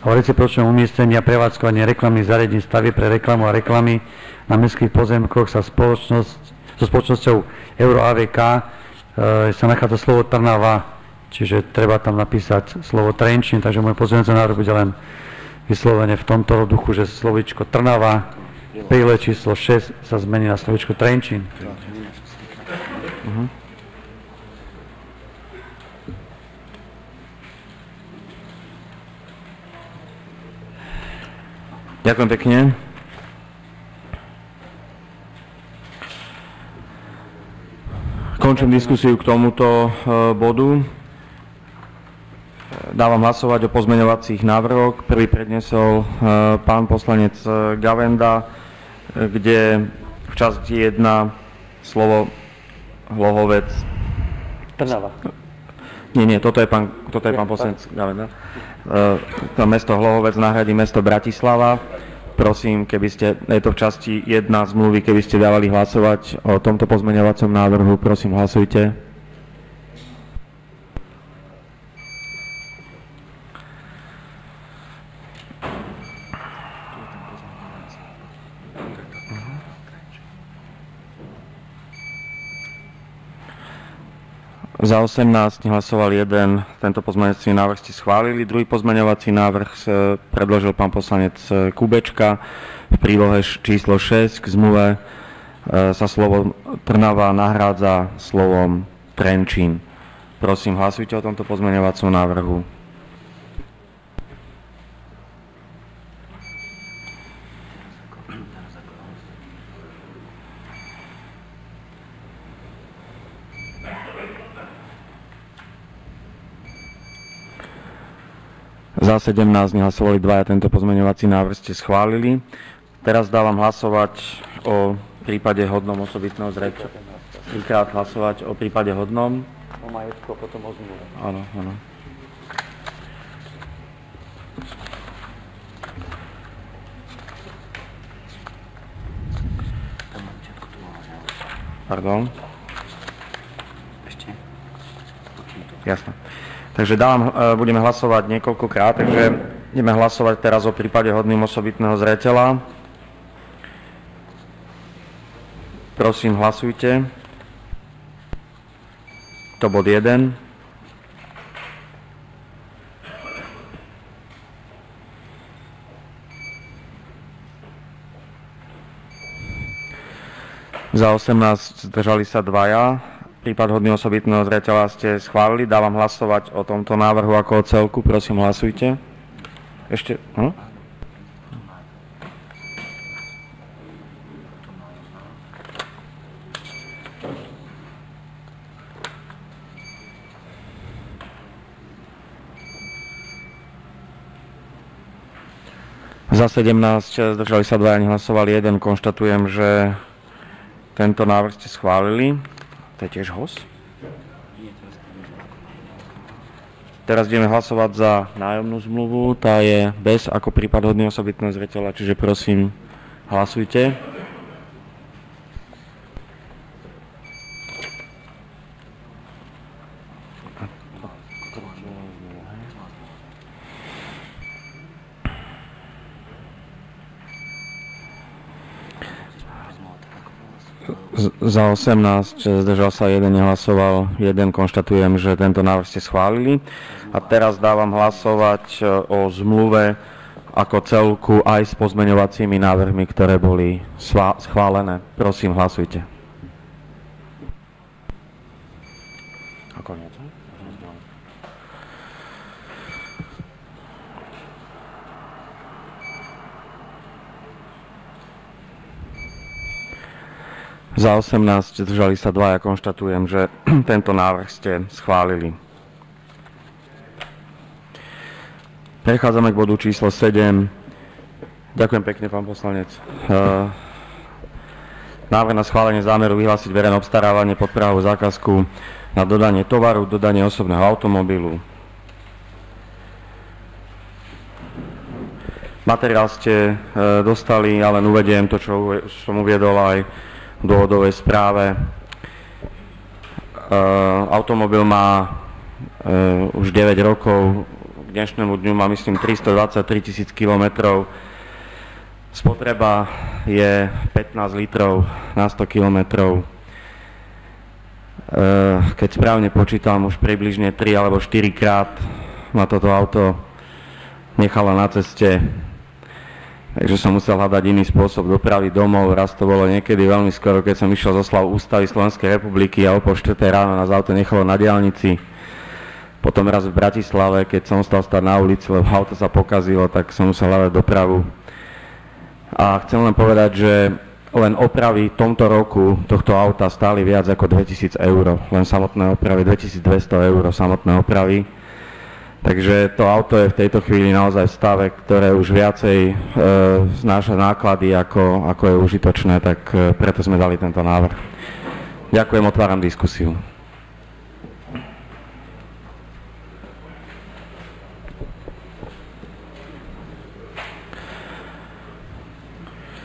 o recipročnom umiestnení a prevádzkovanie reklamných zariadení stavy pre reklamu a reklamy na mestských pozemkoch sa spoločnosť, so spoločnosťou Euro AVK e, sa nachádza slovo Trnava, čiže treba tam napísať slovo Trenčín, takže môj pozornosť návrh bude len vyslovene v tomto duchu, že slovičko Trnava, príle číslo 6 sa zmení na slovičko Trenčín. Mhm. Ďakujem pekne. Končím diskusiu k tomuto e, bodu. Dávam hlasovať o pozmeňovacích návrhoch. Prvý prednesol e, pán poslanec e, Gavenda, kde v časti 1 slovo Hlohovec. Trnava. Nie, nie, toto je pán, toto je pán poslanec Gavenda. To mesto Hlohovec nahradí mesto Bratislava. Prosím, keby ste, je to v časti 1 zmluvy, keby ste dávali hlasovať o tomto pozmeňovacom návrhu, prosím, hlasujte. Za 18 hlasoval jeden, tento pozmeňovací návrh ste schválili. Druhý pozmeňovací návrh s- predložil pán poslanec e, Kubečka. V prílohe číslo 6 k zmluve e, sa slovo Trnava nahrádza slovom Trenčín. Prosím, hlasujte o tomto pozmeňovacom návrhu. Za 17 nehlasovali dvaja, tento pozmeňovací návrh ste schválili. Teraz dávam hlasovať o prípade hodnom osobitného zreťa. Trikrát hlasovať o prípade hodnom. O majetku a potom o zmluvu. Áno, áno. Pardon. Jasné. Takže dávam, e, budeme hlasovať niekoľkokrát, takže ideme hlasovať teraz o prípade hodným osobitného zreteľa. Prosím, hlasujte. To bod 1. Za 18 zdržali sa dvaja. Prípad hodný osobitného zreteľa ste schválili. Dávam hlasovať o tomto návrhu ako o celku. Prosím, hlasujte. Ešte... Hm? Za 17 zdržali sa dvaja, nehlasovali jeden. Konštatujem, že tento návrh ste schválili. To je tiež hos. Teraz ideme hlasovať za nájomnú zmluvu. Tá je bez ako prípad hodný osobitného zreteľa, čiže prosím, hlasujte. Z- Za 18, zdržal sa jeden, nehlasoval jeden. Konštatujem, že tento návrh ste schválili. A teraz dávam hlasovať e, o zmluve ako celku aj s pozmeňovacími návrhmi, ktoré boli schválené. Prosím, hlasujte. A koniec, ne? Za 18 zdržali sa dvaja. Konštatujem, že tento návrh ste schválili. Prechádzame k bodu číslo 7. Ďakujem pekne, pán poslanec. Uh, návrh na schválenie zámeru vyhlásiť verejné obstarávanie pod právu zákazku na dodanie tovaru, dodanie osobného automobilu. Materiál ste uh, dostali, ale uvediem to, čo som uviedol aj dôvodovej správe. Uh, automobil má uh, už 9 rokov, k dnešnému dňu má myslím 323 tisíc kilometrov. Spotreba je 15 litrov na 100 kilometrov. Uh, Keď správne počítam, už približne 3 alebo 4 krát ma toto auto nechalo na ceste Takže som musel hľadať iný spôsob dopravy domov. Raz to bolo niekedy veľmi skoro, keď som išiel zo slav ústavy Slovenskej republiky a o pol 4 ráno nás auto nechalo na diálnici. Potom raz v Bratislave, keď som stal stať na ulici, lebo auto sa pokazilo, tak som musel hľadať dopravu. A chcem len povedať, že len opravy tomto roku tohto auta stáli viac ako 2000 eur. Len samotné opravy, 2200 eur samotné opravy. Takže to auto je v tejto chvíli naozaj v stave, ktoré už viacej e, znáša náklady, ako, ako je užitočné, tak e, preto sme dali tento návrh. Ďakujem, otváram diskusiu.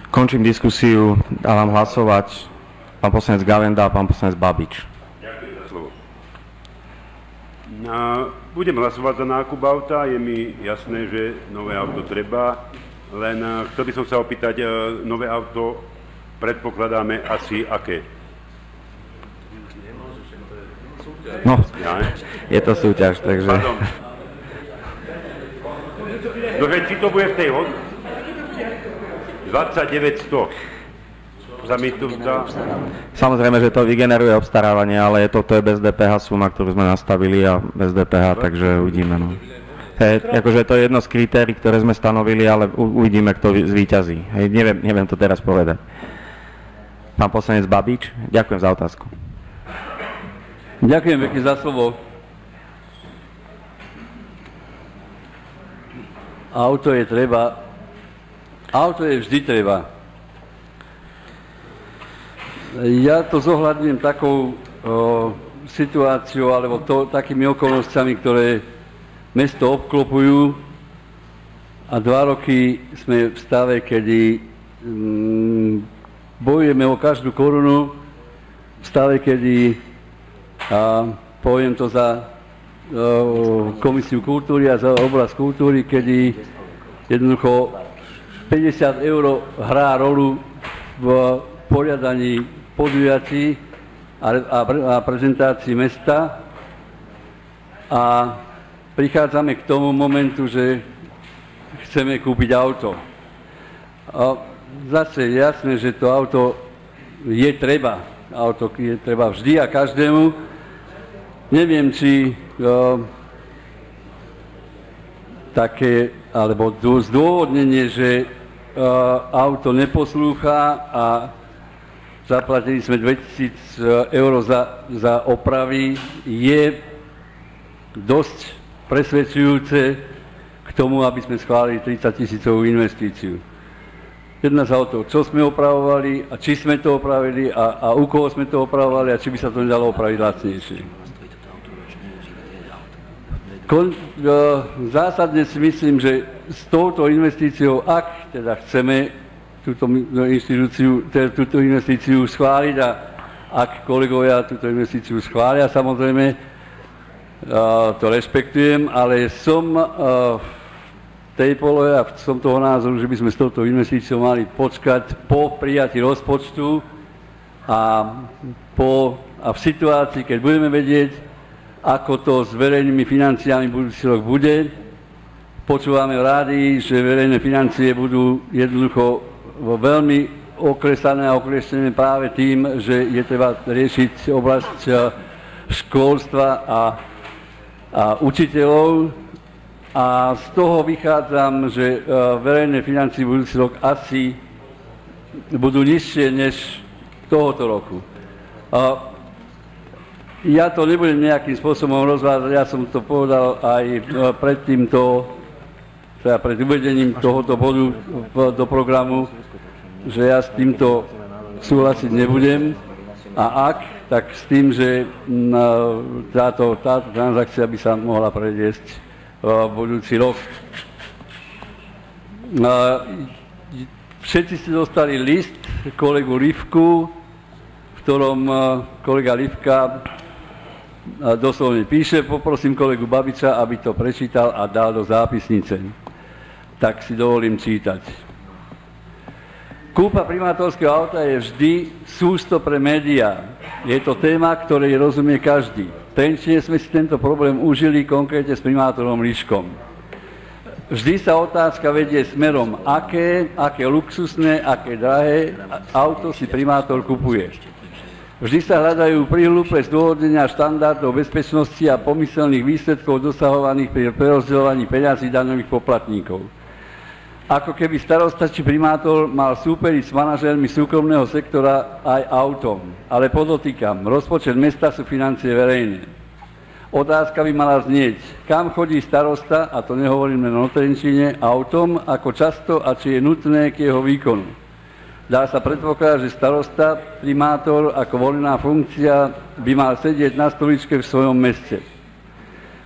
Končím diskusiu, dávam hlasovať pán poslanec Gavenda a pán poslanec Babič. Ďakujem za slovo. A budem hlasovať za nákup auta, je mi jasné, že nové auto treba, len eh, chcel by som sa opýtať, eh, nové auto predpokladáme asi aké? No, je to súťaž, takže... Pardon. No veď či to bude v tej hodnote? 29 100. Zamítnutá. Samozrejme, že to vygeneruje obstarávanie, ale je to, to je bez DPH suma, ktorú sme nastavili a bez DPH, takže uvidíme. No. Hej, akože to je jedno z kritérií, ktoré sme stanovili, ale uvidíme, kto zvýťazí. Hej, neviem, neviem to teraz povedať. Pán poslanec Babič, ďakujem za otázku. Ďakujem pekne za slovo. Auto je treba, auto je vždy treba. Ja to zohľadním takou situáciou alebo takými okolnostiami, ktoré mesto obklopujú. A dva roky sme v stave, kedy mm, bojujeme o každú korunu, v stave, kedy a poviem to za Komisiu kultúry a za oblasť kultúry, kedy jednoducho 50 eur hrá rolu v poriadaní podujatí a, a, pre- a prezentácii mesta a prichádzame k tomu momentu, že chceme kúpiť auto. Zase je jasné, že to auto je treba. Auto je treba vždy a každému. Neviem, či také, alebo dô- zdôvodnenie, že auto neposlúcha a zaplatili sme 2000 eur za, za opravy, je dosť presvedčujúce k tomu, aby sme schválili 30 tisícovú investíciu. Jedná sa o to, čo sme opravovali a či sme to opravili a, a u koho sme to opravovali a či by sa to nedalo opraviť lacnejšie. Kon, e, zásadne si myslím, že s touto investíciou, ak teda chceme túto mi- inštitúciu, túto investíciu schváliť a ak kolegovia túto investíciu schvália, samozrejme, to rešpektujem, ale som v tej polohe a som toho názoru, že by sme s touto investíciou mali počkať po prijatí rozpočtu a, v situácii, keď budeme vedieť, ako to s verejnými financiami budúci rok bude, počúvame v rádii, že verejné financie budú jednoducho veľmi okresané a okresené práve tým, že je treba riešiť oblasť eh, školstva a, učiteľov. A z toho vychádzam, že eh, verejné financie budúci rok asi budú nižšie než tohoto roku. Ja to nebudem nejakým spôsobom rozvádzať, ja som to povedal aj e, pred týmto, teda pred uvedením tohoto bodu do programu, že ja s týmto súhlasiť nebudem a ak, tak s tým, že táto, transakcia by sa mohla predviesť v budúci rok. Všetci ste dostali list kolegu Livku, v ktorom e, kolega Livka doslovne píše, poprosím kolegu Babiča, aby to prečítal a dal do zápisnice. Tak si dovolím čítať. Kúpa primátorského auta je vždy sústo pre médiá. Je to téma, ktorej rozumie každý. Tenčine sme si tento problém užili konkrétne s primátorom Liškom. Vždy sa otázka vedie smerom, aké, aké luxusné, aké drahé auto si primátor kupuje. Vždy sa hľadajú príhľupe zdôvodnenia štandardov bezpečnosti a pomyselných výsledkov dosahovaných pri prerozdeľovaní peňazí daňových poplatníkov. Ako keby starosta či primátor mal súperiť s manažérmi súkromného sektora aj autom. Ale podotýkam, rozpočet mesta sú financie verejné. Otázka by mala znieť, kam chodí starosta, a to nehovorím len o Trenčine, autom, ako často a či je nutné k jeho výkonu. Dá sa predpokladať, že starosta, primátor ako volená funkcia by mal sedieť na stoličke v svojom meste.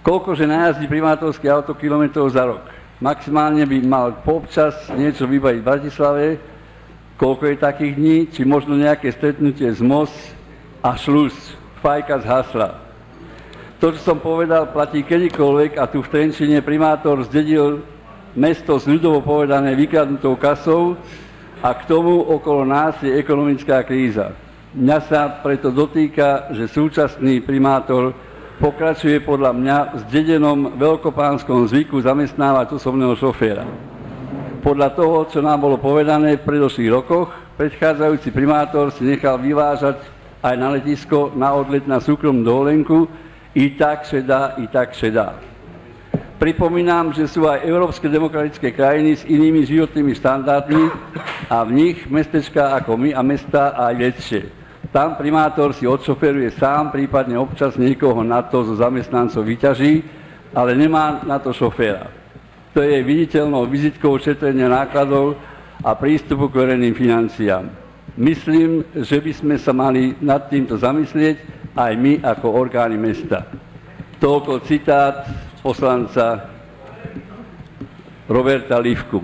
Koľkože najazdí primátorské auto kilometrov za rok? Maximálne by mal popčas niečo vybaviť v Bratislave, koľko je takých dní, či možno nejaké stretnutie z most a šlus, fajka z hasla. To, čo som povedal, platí kedykoľvek a tu v Trenčine primátor zdedil mesto s ľudovo povedané vykradnutou kasou, a k tomu okolo nás je ekonomická kríza. Mňa sa preto dotýka, že súčasný primátor pokračuje podľa mňa v zdedenom veľkopánskom zvyku zamestnávať osobného šoféra. Podľa toho, čo nám bolo povedané v predošlých rokoch, predchádzajúci primátor si nechal vyvážať aj na letisko na odlet na súkromnú dovolenku, i tak se dá, i tak se dá. Pripomínam, že sú aj európske demokratické krajiny s inými životnými štandardmi a v nich mestečka ako my a mesta aj väčšie. Tam primátor si odšoferuje sám, prípadne občas niekoho na to zo zamestnancov vyťaží, ale nemá na to šoféra. To je viditeľnou vizitkou šetrenia nákladov a prístupu k verejným financiám. Myslím, že by sme sa mali nad týmto zamyslieť aj my ako orgány mesta. Toľko citát poslanca Roberta Livku.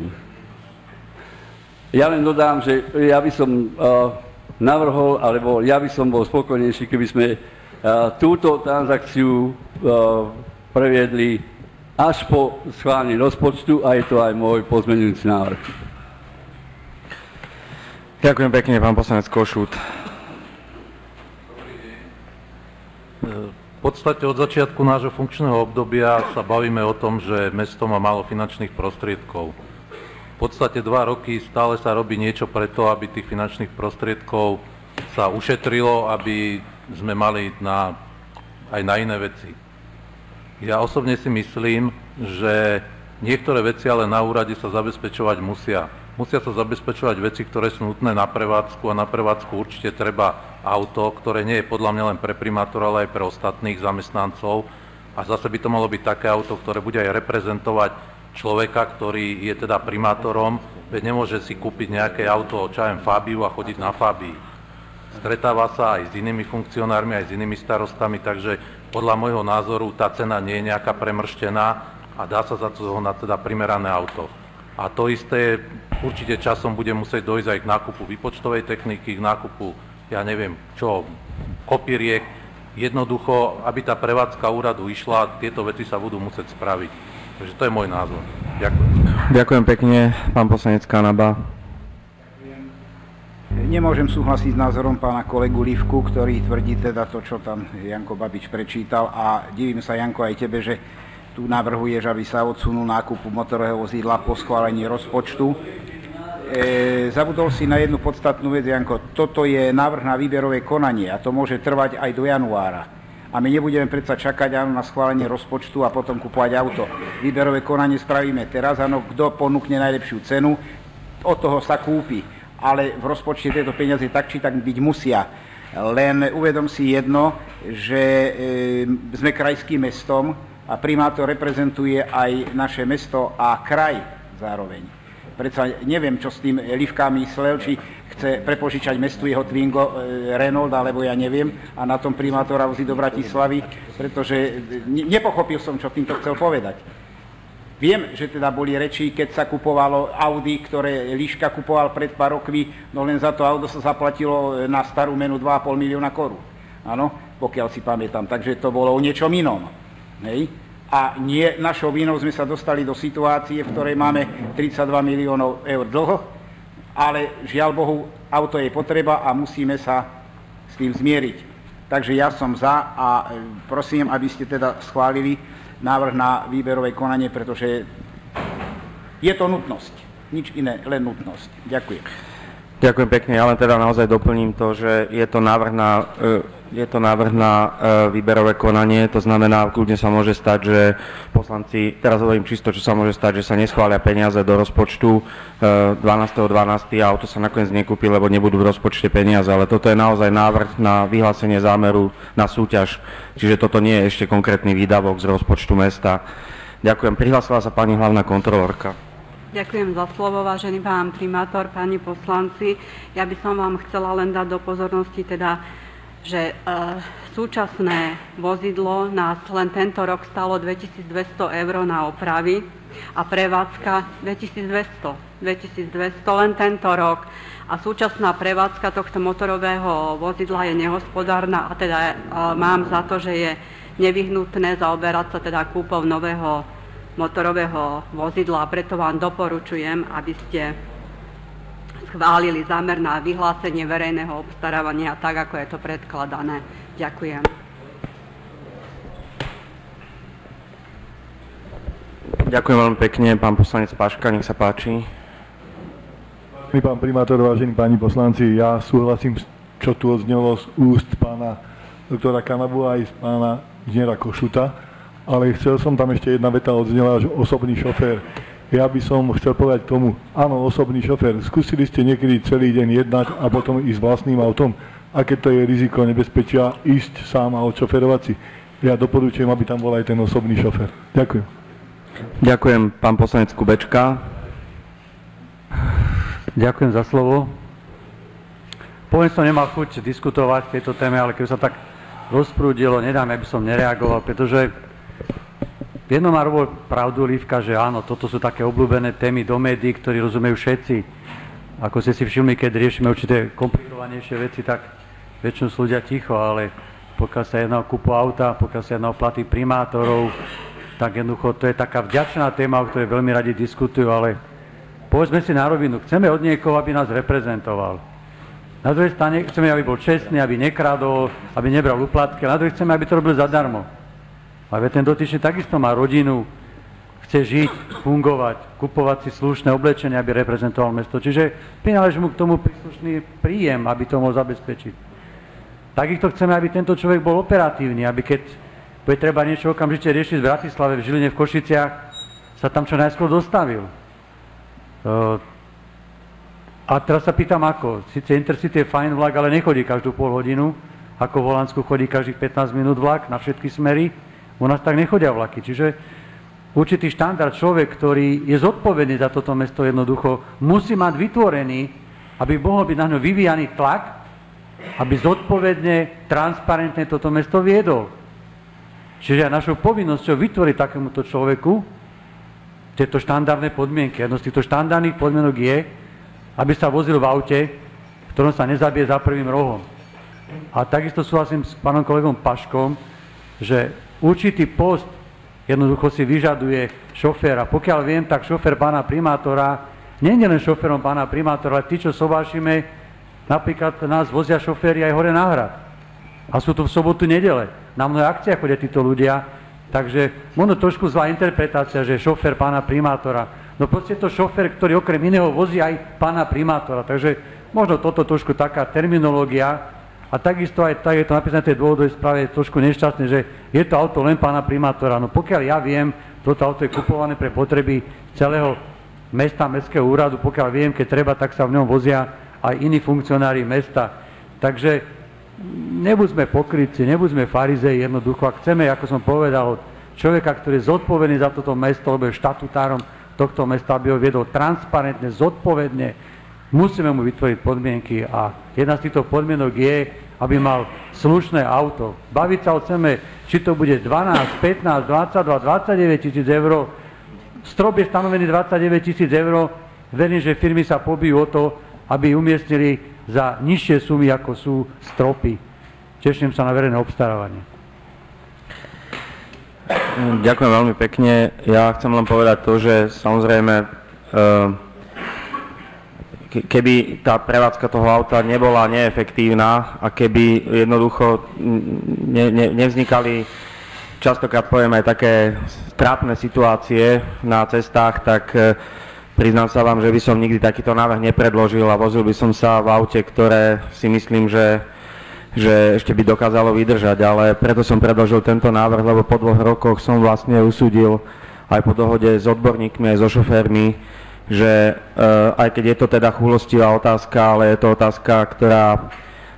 Ja len dodám, že ja by som uh, navrhol, alebo ja by som bol spokojnejší, keby sme uh, túto transakciu uh, previedli až po schválení rozpočtu a je to aj môj pozmenujúci návrh. Ďakujem pekne, pán poslanec Košút. podstate od začiatku nášho funkčného obdobia sa bavíme o tom, že mesto má málo finančných prostriedkov. Podstate dva roky stále sa robí niečo preto, aby tých finančných prostriedkov sa ušetrilo, aby sme mali na, aj na iné veci. Ja osobne si myslím, že niektoré veci ale na úrade sa zabezpečovať musia. Musia sa zabezpečovať veci, ktoré sú nutné na prevádzku a na prevádzku určite treba auto, ktoré nie je podľa mňa len pre primátora, ale aj pre ostatných zamestnancov. A zase by to malo byť také auto, ktoré bude aj reprezentovať človeka, ktorý je teda primátorom, veď nemôže si kúpiť nejaké auto, čo aj Fabiu a chodiť na Fabii. Stretáva sa aj s inými funkcionármi, aj s inými starostami, takže podľa môjho názoru tá cena nie je nejaká premrštená a dá sa za to na teda primerané auto. A to isté určite časom bude musieť dojsť aj k nákupu výpočtovej techniky, k nákupu, ja neviem čo, kopíriek. Jednoducho, aby tá prevádzka úradu išla, tieto veci sa budú musieť spraviť. Takže to je môj názor. Ďakujem. Ďakujem pekne, pán poslanec Kanaba. nemôžem súhlasiť s názorom pána kolegu Livku, ktorý tvrdí teda to, čo tam Janko Babič prečítal a divím sa, Janko, aj tebe, že tu navrhuješ, aby sa odsunul nákupu motorového vozidla po schválení rozpočtu. E, zabudol si na jednu podstatnú vec, Janko. Toto je návrh na výberové konanie a to môže trvať aj do januára. A my nebudeme predsa čakať áno, na schválenie rozpočtu a potom kupovať auto. Výberové konanie spravíme teraz, áno, kto ponúkne najlepšiu cenu, od toho sa kúpi. Ale v rozpočte tieto peniaze tak či tak byť musia. Len uvedom si jedno, že e, sme krajským mestom a primátor reprezentuje aj naše mesto a kraj zároveň. Predsa neviem, čo s tým Livka myslel, či chce prepožičať mestu jeho Twingo e, Renault, alebo ja neviem, a na tom primátora vozí do Bratislavy, pretože nepochopil som, čo týmto chcel povedať. Viem, že teda boli reči, keď sa kupovalo Audi, ktoré Liška kupoval pred pár rokmi, no len za to auto sa zaplatilo na starú menu 2,5 milióna korún. Áno, pokiaľ si pamätám. Takže to bolo o niečom inom. Hej? A nie našou vinou sme sa dostali do situácie, v ktorej máme 32 miliónov eur dlho, ale žiaľ Bohu, auto je potreba a musíme sa s tým zmieriť. Takže ja som za a prosím, aby ste teda schválili návrh na výberové konanie, pretože je to nutnosť. Nič iné, len nutnosť. Ďakujem. Ďakujem pekne. Ja len teda naozaj doplním to, že je to návrh na, e, je to návrh na e, výberové konanie, to znamená, kľudne sa môže stať, že poslanci, teraz hovorím čisto, čo sa môže stať, že sa neschvália peniaze do rozpočtu 12.12. 12. a auto sa nakoniec nekúpi, lebo nebudú v rozpočte peniaze, ale toto je naozaj návrh na vyhlásenie zámeru na súťaž, čiže toto nie je ešte konkrétny výdavok z rozpočtu mesta. Ďakujem. Prihlásila sa pani hlavná kontrolórka. Ďakujem za slovo, vážený pán primátor, páni poslanci. Ja by som vám chcela len dať do pozornosti teda, že e, súčasné vozidlo nás len tento rok stalo 2200 eur na opravy a prevádzka 2200. 2200 len tento rok. A súčasná prevádzka tohto motorového vozidla je nehospodárna a teda e, mám za to, že je nevyhnutné zaoberať sa teda kúpou nového motorového vozidla a preto vám doporučujem, aby ste schválili zámer na vyhlásenie verejného obstarávania tak, ako je to predkladané. Ďakujem. Ďakujem veľmi pekne. Pán poslanec Paška, nech sa páči. Vážený pán primátor, vážení páni poslanci, ja súhlasím, čo tu odznelo z úst pána doktora Kanabu aj z pána inžiniera Košuta ale chcel som tam ešte jedna veta odznela, že osobný šofér. Ja by som chcel povedať k tomu, áno, osobný šofér, skúsili ste niekedy celý deň jednať a potom ísť vlastným autom, aké to je riziko nebezpečia ísť sám a odšoferovať si. Ja doporučujem, aby tam bol aj ten osobný šofér. Ďakujem. Ďakujem, pán poslanec Kubečka. Ďakujem za slovo. Poviem som nemal chuť diskutovať v tejto téme, ale keby sa tak rozprúdilo, nedám, aby som nereagoval, pretože Jedno má robil pravdu Lívka, že áno, toto sú také obľúbené témy do médií, ktorí rozumejú všetci. Ako ste si všimli, keď riešime určité komplikovanejšie veci, tak väčšinou sú ľudia ticho, ale pokiaľ sa jedná o kúpu auta, pokiaľ sa jedná o platy primátorov, tak jednoducho to je taká vďačná téma, o ktorej veľmi radi diskutujú, ale povedzme si na rovinu, chceme od niekoho, aby nás reprezentoval. Na druhej strane chceme, aby bol čestný, aby nekradol, aby nebral uplatky, a na druhej chceme, aby to robil zadarmo. Ale ten dotyčný takisto má rodinu, chce žiť, fungovať, kupovať si slušné oblečenie, aby reprezentoval mesto. Čiže prináleží mu k tomu príslušný príjem, aby to mohol zabezpečiť. Takisto chceme, aby tento človek bol operatívny, aby keď bude treba niečo okamžite riešiť v Bratislave, v Žiline, v Košiciach, sa tam čo najskôr dostavil. A teraz sa pýtam ako. Sice Intercity je fajn vlak, ale nechodí každú pol hodinu, ako v Holandsku chodí každých 15 minút vlak na všetky smery. U nás tak nechodia vlaky, čiže určitý štandard človek, ktorý je zodpovedný za toto mesto jednoducho, musí mať vytvorený, aby mohol byť na ňo vyvíjaný tlak, aby zodpovedne, transparentne toto mesto viedol. Čiže aj našou povinnosťou vytvoriť takémuto človeku tieto štandardné podmienky. Jedno z týchto štandardných podmienok je, aby sa vozil v aute, v ktorom sa nezabije za prvým rohom. A takisto súhlasím s pánom kolegom Paškom, že určitý post jednoducho si vyžaduje šoféra. Pokiaľ viem, tak šofér pána primátora nie je len šoférom pána primátora, ale tí, čo sobášime, Napríklad nás vozia šoféry aj hore na hrad. A sú tu v sobotu, nedele. Na mnohé akcie chodia títo ľudia. Takže možno trošku zlá interpretácia, že šofér pána primátora. No proste to šofér, ktorý okrem iného vozí aj pána primátora. Takže možno toto trošku taká terminológia. A takisto aj tak je to napísané v tej dôvodovej správe trošku nešťastné, že je to auto len pána primátora. No pokiaľ ja viem, toto auto je kupované pre potreby celého mesta, mestského úradu. Pokiaľ viem, keď treba, tak sa v ňom vozia aj iní funkcionári mesta. Takže nebuďme pokrytci, nebuďme farizei jednoducho. Ak chceme, ako som povedal, človeka, ktorý je zodpovedný za toto mesto, lebo je štatutárom tohto mesta, aby ho viedol transparentne, zodpovedne, musíme mu vytvoriť podmienky a jedna z týchto podmienok je, aby mal slušné auto. Baviť sa chceme, či to bude 12, 15, 22, 29 tisíc eur. Strop je stanovený 29 tisíc eur. Verím, že firmy sa pobijú o to, aby umiestnili za nižšie sumy, ako sú stropy. Teším sa na verejné obstarávanie. Ďakujem veľmi pekne. Ja chcem len povedať to, že samozrejme, eh, keby tá prevádzka toho auta nebola neefektívna a keby jednoducho ne, ne, nevznikali častokrát poviem aj také trápne situácie na cestách, tak eh, Priznám sa vám, že by som nikdy takýto návrh nepredložil a vozil by som sa v aute, ktoré si myslím, že, že ešte by dokázalo vydržať, ale preto som predložil tento návrh, lebo po dvoch rokoch som vlastne usúdil aj po dohode s odborníkmi, aj so šoférmi, že uh, aj keď je to teda chulostivá otázka, ale je to otázka, ktorá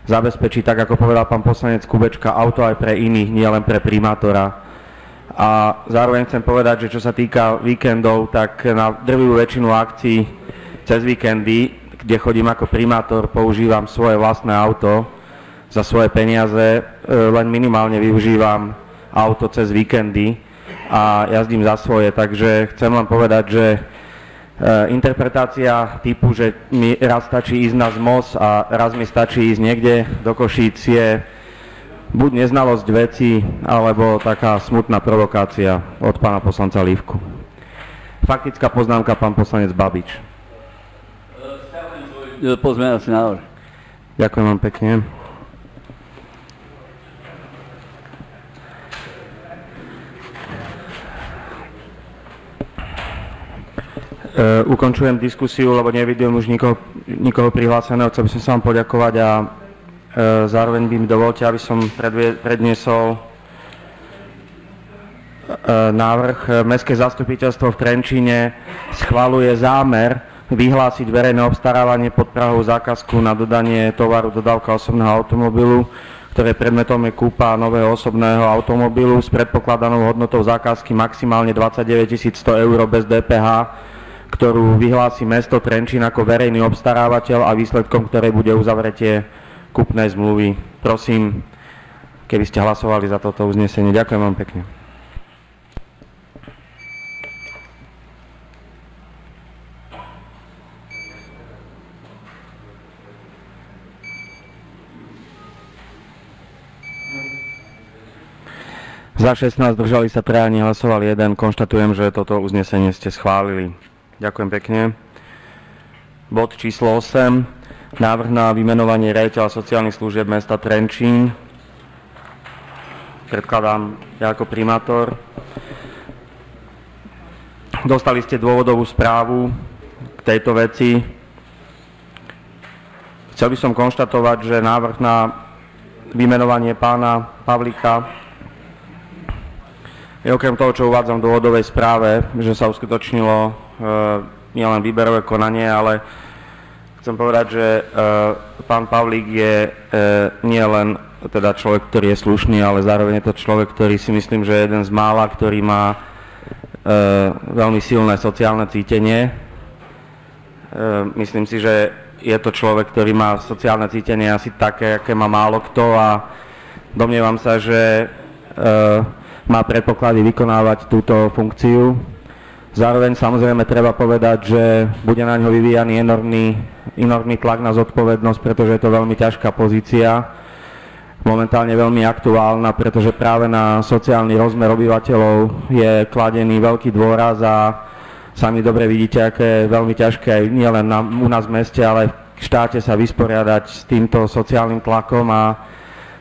zabezpečí, tak ako povedal pán poslanec Kubečka, auto aj pre iných, nielen pre primátora. A zároveň chcem povedať, že čo sa týka víkendov, tak na drvivú väčšinu akcií cez víkendy, kde chodím ako primátor, používam svoje vlastné auto za svoje peniaze, e, len minimálne využívam auto cez víkendy a jazdím za svoje, takže chcem len povedať, že interpretácia typu, že mi raz stačí ísť na ZMOS a raz mi stačí ísť niekde do Košíc je buď neznalosť veci, alebo taká smutná provokácia od pána poslanca Lívku. Faktická poznámka, pán poslanec Babič. Pozmeňovací návrh. Ďakujem vám pekne. Ukončujem diskusiu, lebo nevidím už nikoho, nikoho prihláseného. Chcel by som sa vám poďakovať a E, zároveň by mi dovolte, aby som predniesol e, návrh. Mestské zastupiteľstvo v Trenčíne schvaluje zámer vyhlásiť verejné obstarávanie pod Prahou zákazku na dodanie tovaru dodávka osobného automobilu, ktoré predmetom je kúpa nového osobného automobilu s predpokladanou hodnotou zákazky maximálne 29 100 eur bez DPH, ktorú vyhlási mesto Trenčín ako verejný obstarávateľ a výsledkom ktorej bude uzavretie kupnej zmluvy. Prosím, keby ste hlasovali za toto uznesenie. Ďakujem vám pekne. Za 16 držali sa traja, nehlasoval jeden. Konštatujem, že toto uznesenie ste schválili. Ďakujem pekne. Bod číslo 8 návrh na vymenovanie rejiteľa sociálnych služieb mesta Trenčín. Predkladám ja ako primátor. Dostali ste dôvodovú správu k tejto veci. Chcel by som konštatovať, že návrh na vymenovanie pána Pavlika je okrem toho, čo uvádzam v dôvodovej správe, že sa uskutočnilo nielen výberové konanie, ale chcem povedať, že e, pán Pavlík je e, nie len teda človek, ktorý je slušný, ale zároveň je to človek, ktorý si myslím, že je jeden z mála, ktorý má veľmi silné sociálne cítenie. Myslím si, že je to človek, ktorý má sociálne cítenie asi také, aké má málo kto a domnievam sa, že má predpoklady vykonávať túto funkciu. Zároveň samozrejme treba povedať, že bude na ňo vyvíjaný enormný enormný tlak na zodpovednosť, pretože je to veľmi ťažká pozícia, momentálne veľmi aktuálna, pretože práve na sociálny rozmer obyvateľov je kladený veľký dôraz a sami dobre vidíte, aké je veľmi ťažké nielen na, u nás v meste, ale v štáte sa vysporiadať s týmto sociálnym tlakom a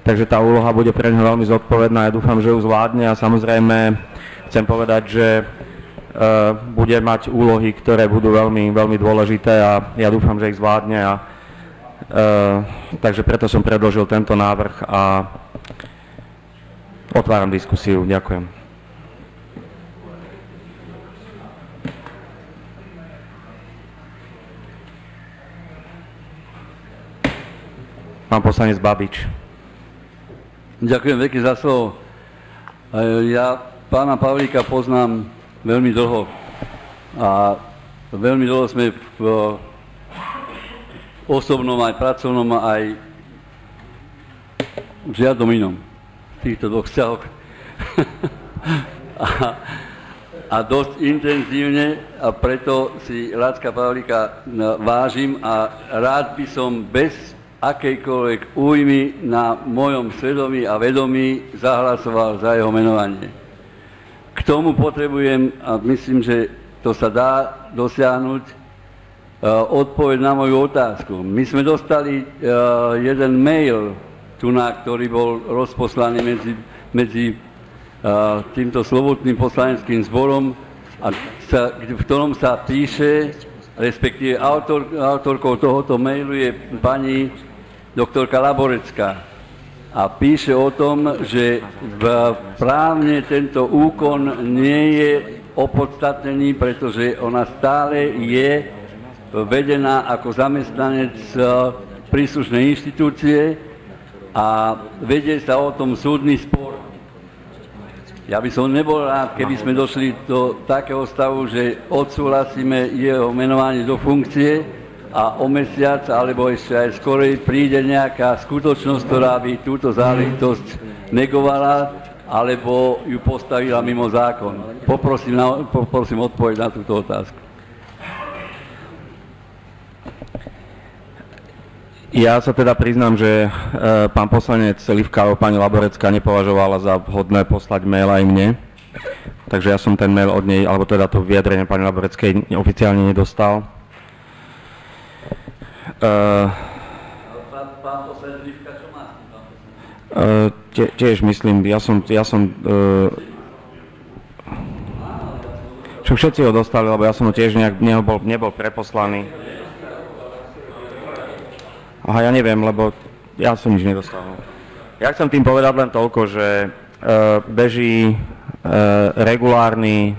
takže tá úloha bude pre ňo veľmi zodpovedná. Ja dúfam, že ju zvládne a samozrejme chcem povedať, že bude mať úlohy, ktoré budú veľmi, veľmi dôležité a ja dúfam, že ich zvládne a e, takže preto som predložil tento návrh a otváram diskusiu. Ďakujem. Pán poslanec Babič. Ďakujem veľmi za slovo. E, Ja pána Pavlíka poznám veľmi dlho a veľmi dlho sme v osobnom aj pracovnom aj v žiadnom inom týchto dvoch vzťahoch. a, a dosť intenzívne a preto si Lácka Pavlíka vážim a rád by som bez akejkoľvek újmy na mojom svedomí a vedomí zahlasoval za jeho menovanie. Tomu potrebujem, a myslím, že to sa dá dosiahnuť, e, odpoveď na moju otázku. My sme dostali e, jeden mail, ktorý bol rozposlaný medzi, e, týmto slovotným poslaneckým zborom, v ktorom sa píše, respektíve autor, autorkou tohoto mailu je pani doktorka Laborecká a píše o tom, že právne tento úkon nie je opodstatnený, pretože ona stále je vedená ako zamestnanec príslušnej inštitúcie a vedie sa o tom súdny spor. Ja by som nebol rád, keby sme došli do takého stavu, že odsúhlasíme jeho menovanie do funkcie, a o mesiac alebo ešte aj skorej príde nejaká skutočnosť, ktorá by túto záležitosť negovala alebo ju postavila mimo zákon. Poprosím, poprosím odpoveď na túto otázku. Ja sa teda priznám, že e, pán poslanec Livka alebo pani Laborecka nepovažovala za vhodné poslať mail aj mne. Takže ja som ten mail od nej, alebo teda to vyjadrenie pani Laboreckej oficiálne nedostal. Uh, uh, tiež myslím, ja som, ja som uh, čo všetci ho dostali, lebo ja som ho tiež nejak nebol, preposlaný. Aha, ja neviem, lebo ja som nič nedostal. Ja chcem tým povedať len toľko, že uh, beží uh, regulárny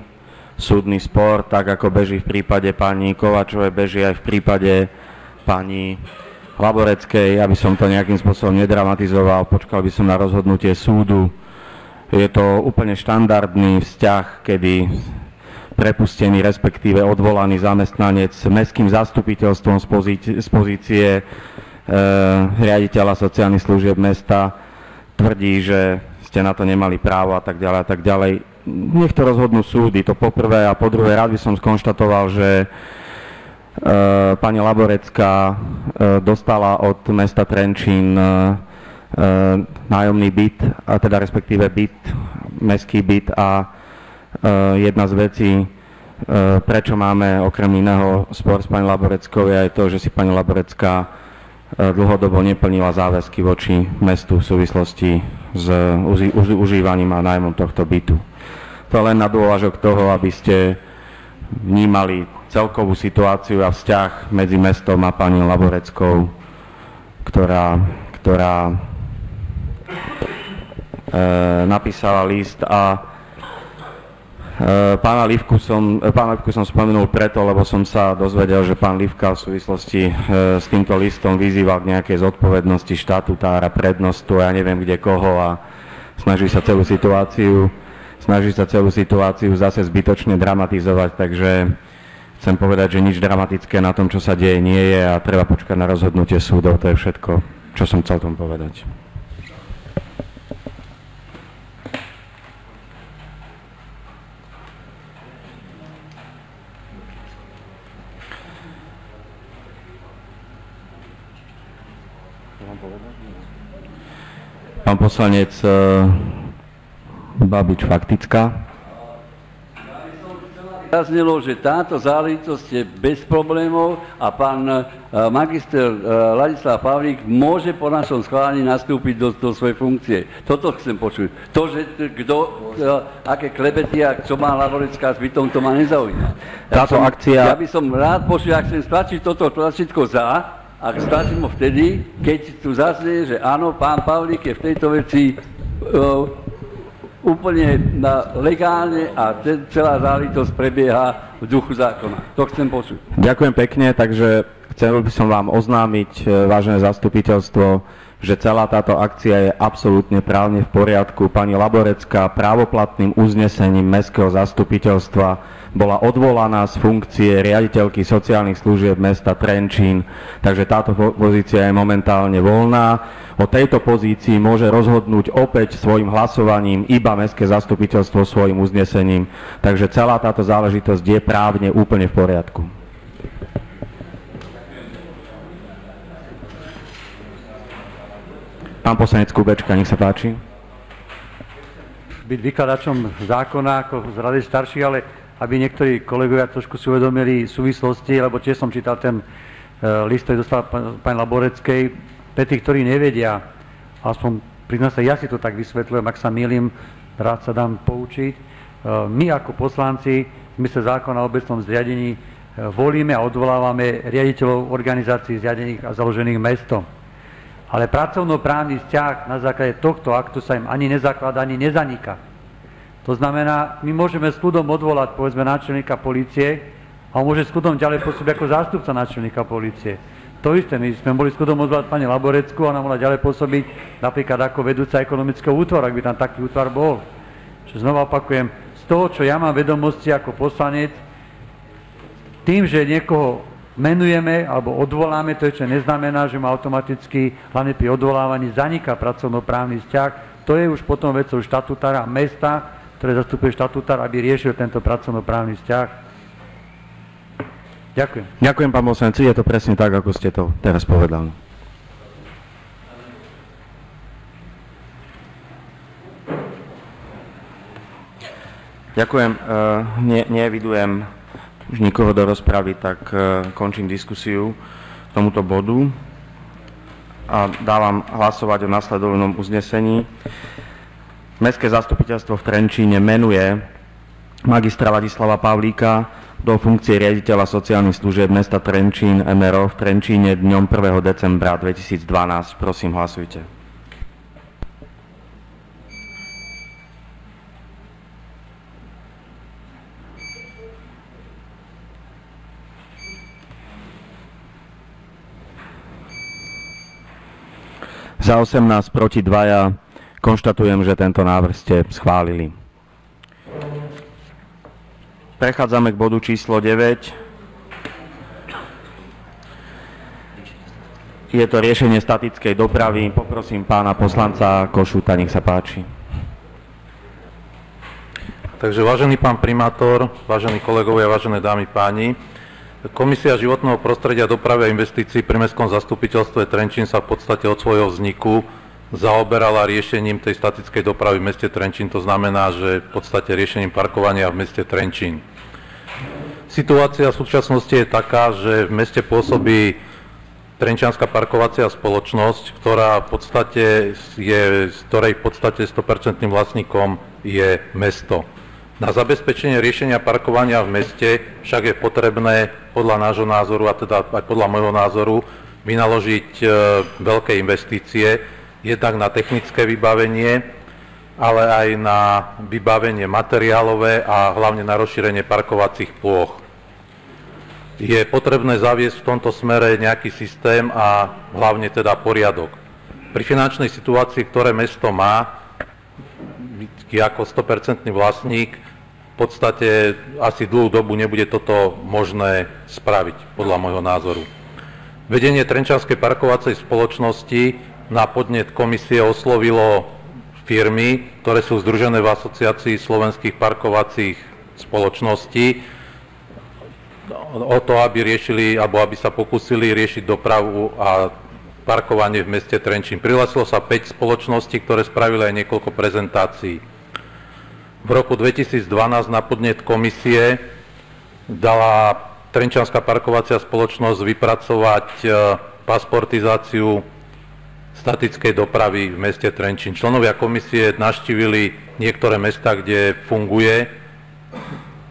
súdny spor, tak ako beží v prípade pani Kovačovej, beží aj v prípade pani Laboreckej, aby som to nejakým spôsobom nedramatizoval, počkal by som na rozhodnutie súdu. Je to úplne štandardný vzťah, kedy prepustený, respektíve odvolaný zamestnanec mestským zastupiteľstvom z, pozície, z pozície e, riaditeľa sociálnych služieb mesta tvrdí, že ste na to nemali právo a tak ďalej a tak ďalej. Nech to rozhodnú súdy, to poprvé a po druhé rád by som skonštatoval, že pani Laborecká eh, dostala od mesta Trenčín eh, nájomný byt, a teda respektíve byt, mestský byt a jedna z vecí, prečo máme okrem iného spor s pani Laboreckou je aj to, že si pani Laborecká dlhodobo neplnila záväzky voči mestu v súvislosti s užívaním a nájmom tohto bytu. To len na dôvažok toho, aby ste vnímali celkovú situáciu a vzťah medzi mestom a pani Laboreckou, ktorá, ktorá e, napísala list a e, pána, Livku som, pána Livku som spomenul preto, lebo som sa dozvedel, že pán Livka v súvislosti e, s týmto listom vyzýval k nejakej zodpovednosti štatutára, prednostu, ja neviem kde koho a snaží sa celú situáciu snaží sa celú situáciu zase zbytočne dramatizovať, takže Chcem povedať, že nič dramatické na tom, čo sa deje, nie je a treba počkať na rozhodnutie súdov. To je všetko, čo som chcel tomu povedať. Pán poslanec eh, Babič, faktická. Zaznelo, že táto záležitosť je bez problémov a pán e, magister e, Ladislav Pavlík môže po našom schválení nastúpiť do, do svojej funkcie. Toto chcem počuť. To, že kto, e, aké klebety a čo má Laborecká s bytom, to ma nezaujíma. Ja Táto som, akcia- Ja by som rád počul, ak chcem stlačiť toto tlačítko za, ak stlačím ho vtedy, keď tu zaznie, že áno, pán Pavlík je v tejto veci úplne na, legálne a ce- celá záležitosť prebieha v duchu zákona. To chcem počuť. Ďakujem pekne, takže chcel by som vám oznámiť, e, vážené zastupiteľstvo, že celá táto akcia je absolútne právne v poriadku. Pani Laborecká právoplatným uznesením Mestského zastupiteľstva bola odvolaná z funkcie riaditeľky sociálnych služieb mesta Trenčín, takže táto po- pozícia je momentálne voľná. O tejto pozícii môže rozhodnúť opäť svojim hlasovaním iba Mestské zastupiteľstvo svojim uznesením, takže celá táto záležitosť je právne úplne v poriadku. Pán poslanec Kubečka, nech sa páči. byť vykladačom zákona ako z rady starší, ale aby niektorí kolegovia trošku si uvedomili súvislosti, lebo tiež som čítal ten e, list, ktorý dostal pani Laboreckej. Pre tých, ktorí nevedia, aspoň priznám sa, ja si to tak vysvetľujem, ak sa milím, rád sa dám poučiť. E, My ako poslanci, my sa zákona o obecnom zriadení e, volíme a odvolávame riaditeľov organizácií zriadených a založených mestom. Ale pracovnoprávny vzťah na základe tohto aktu sa im ani nezakladá, ani nezaniká. To znamená, my môžeme s kľudom odvolať, povedzme, náčelníka policie a on môže s kľudom ďalej pôsobiť ako zástupca náčelníka policie. To isté, my sme boli s kľudom odvolať pani Laborecku a ona mohla ďalej pôsobiť napríklad ako vedúca ekonomického útvaru, ak by tam taký útvar bol. Čiže znova opakujem, z toho, čo ja mám vedomosti ako poslanec, tým, že niekoho menujeme alebo odvoláme, to ešte neznamená, že má automaticky, hlavne pri odvolávaní, zaniká pracovnoprávny vzťah. To je už potom vecou štatutára mesta, ktoré zastupuje štatutár, aby riešil tento pracovnoprávny vzťah. Ďakujem. Ďakujem, pán poslanec, je to presne tak, ako ste to teraz povedali. Ďakujem. eh, Ne, neevidujem už nikoho do rozpravy, tak eh, končím diskusiu k tomuto bodu a dávam hlasovať o nasledovnom uznesení. Mestské zastupiteľstvo v Trenčíne menuje magistra Ladislava Pavlíka do funkcie riaditeľa sociálnych služieb mesta Trenčín MRO v Trenčíne dňom 1. decembra 2012. Prosím, hlasujte. Za 18 proti 2 konštatujem, že tento návrh ste schválili. Prechádzame k bodu číslo 9. Je to riešenie statickej dopravy. Poprosím pána poslanca Košuta, nech sa páči. Takže vážený pán primátor, vážení kolegovia, vážené dámy páni, Komisia životného prostredia, dopravy a investícií pri Mestskom zastupiteľstve Trenčín sa v podstate od svojho vzniku zaoberala riešením tej statickej dopravy v meste Trenčín, to znamená, že v podstate riešením parkovania v meste Trenčín. Situácia v súčasnosti je taká, že v meste pôsobí Trenčianská parkovacia spoločnosť, ktorá v podstate je, z ktorej v podstate 100% vlastníkom je mesto. Na zabezpečenie riešenia parkovania v meste však je potrebné podľa nášho názoru a teda aj podľa môjho názoru vynaložiť e, veľké investície, jednak na technické vybavenie, ale aj na vybavenie materiálové a hlavne na rozšírenie parkovacích plôch. Je potrebné zaviesť v tomto smere nejaký systém a hlavne teda poriadok. Pri finančnej situácii, ktoré mesto má, ako 100% vlastník, v podstate asi dlhú dobu nebude toto možné spraviť, podľa môjho názoru. Vedenie Trenčanskej parkovacej spoločnosti na podnet komisie oslovilo firmy, ktoré sú združené v asociácii slovenských parkovacích spoločností, o to, aby riešili, alebo aby sa pokúsili riešiť dopravu a parkovanie v meste Trenčín. Prihlásilo sa 5 spoločností, ktoré spravili aj niekoľko prezentácií. V roku 2012 na podnet komisie dala Trenčanská parkovacia spoločnosť vypracovať e, pasportizáciu statickej dopravy v meste Trenčín. Členovia komisie navštívili niektoré mesta, kde funguje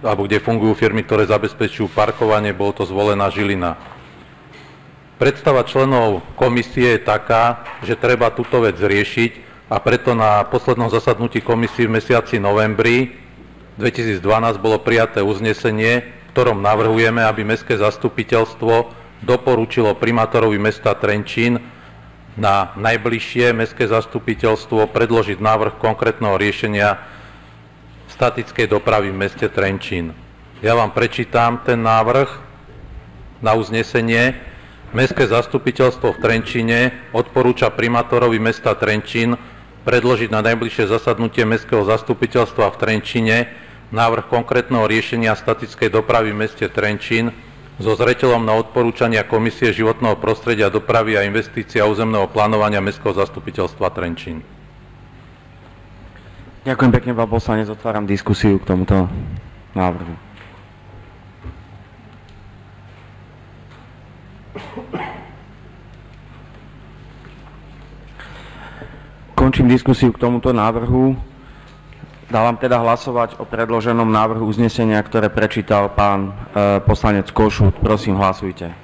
alebo kde fungujú firmy, ktoré zabezpečujú parkovanie, bolo to zvolená Žilina. Predstava členov komisie je taká, že treba túto vec riešiť a preto na poslednom zasadnutí komisie v mesiaci novembri 2012 bolo prijaté uznesenie, v ktorom navrhujeme, aby Mestské zastupiteľstvo doporučilo primátorovi mesta Trenčín na najbližšie Mestské zastupiteľstvo predložiť návrh konkrétneho riešenia statickej dopravy v meste Trenčín. Ja vám prečítam ten návrh na uznesenie. Mestské zastupiteľstvo v Trenčine odporúča primátorovi mesta Trenčín predložiť na najbližšie zasadnutie Mestského zastupiteľstva v Trenčine návrh konkrétneho riešenia statickej dopravy v meste Trenčín so zreteľom na odporúčania Komisie životného prostredia, dopravy a investícia územného plánovania Mestského zastupiteľstva Trenčín. Ďakujem pekne, pán poslanec. Otváram diskusiu k tomuto návrhu. Končím diskusiu k tomuto návrhu. Dávam teda hlasovať o predloženom návrhu uznesenia, ktoré prečítal pán e, poslanec Košut. Prosím, hlasujte.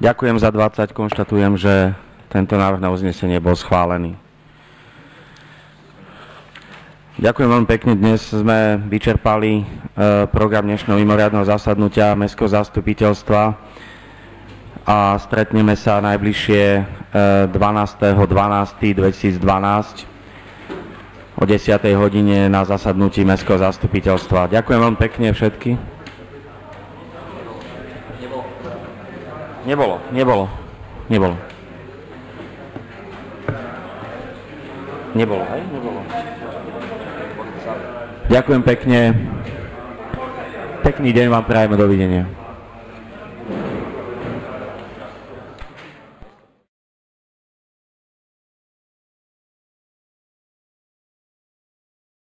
Ďakujem za 20, konštatujem, že tento návrh na uznesenie bol schválený. Ďakujem veľmi pekne. Dnes sme vyčerpali e, program dnešného mimoriadného zasadnutia Mestského zastupiteľstva a stretneme sa najbližšie 12.12.2012 e, o 10. hodine na zasadnutí Mestského zastupiteľstva. Ďakujem veľmi pekne všetky. Nebolo, nebolo, nebolo. Nebolo, hej? Nebolo. Ďakujem pekne. Pekný deň vám prajeme, dovidenia.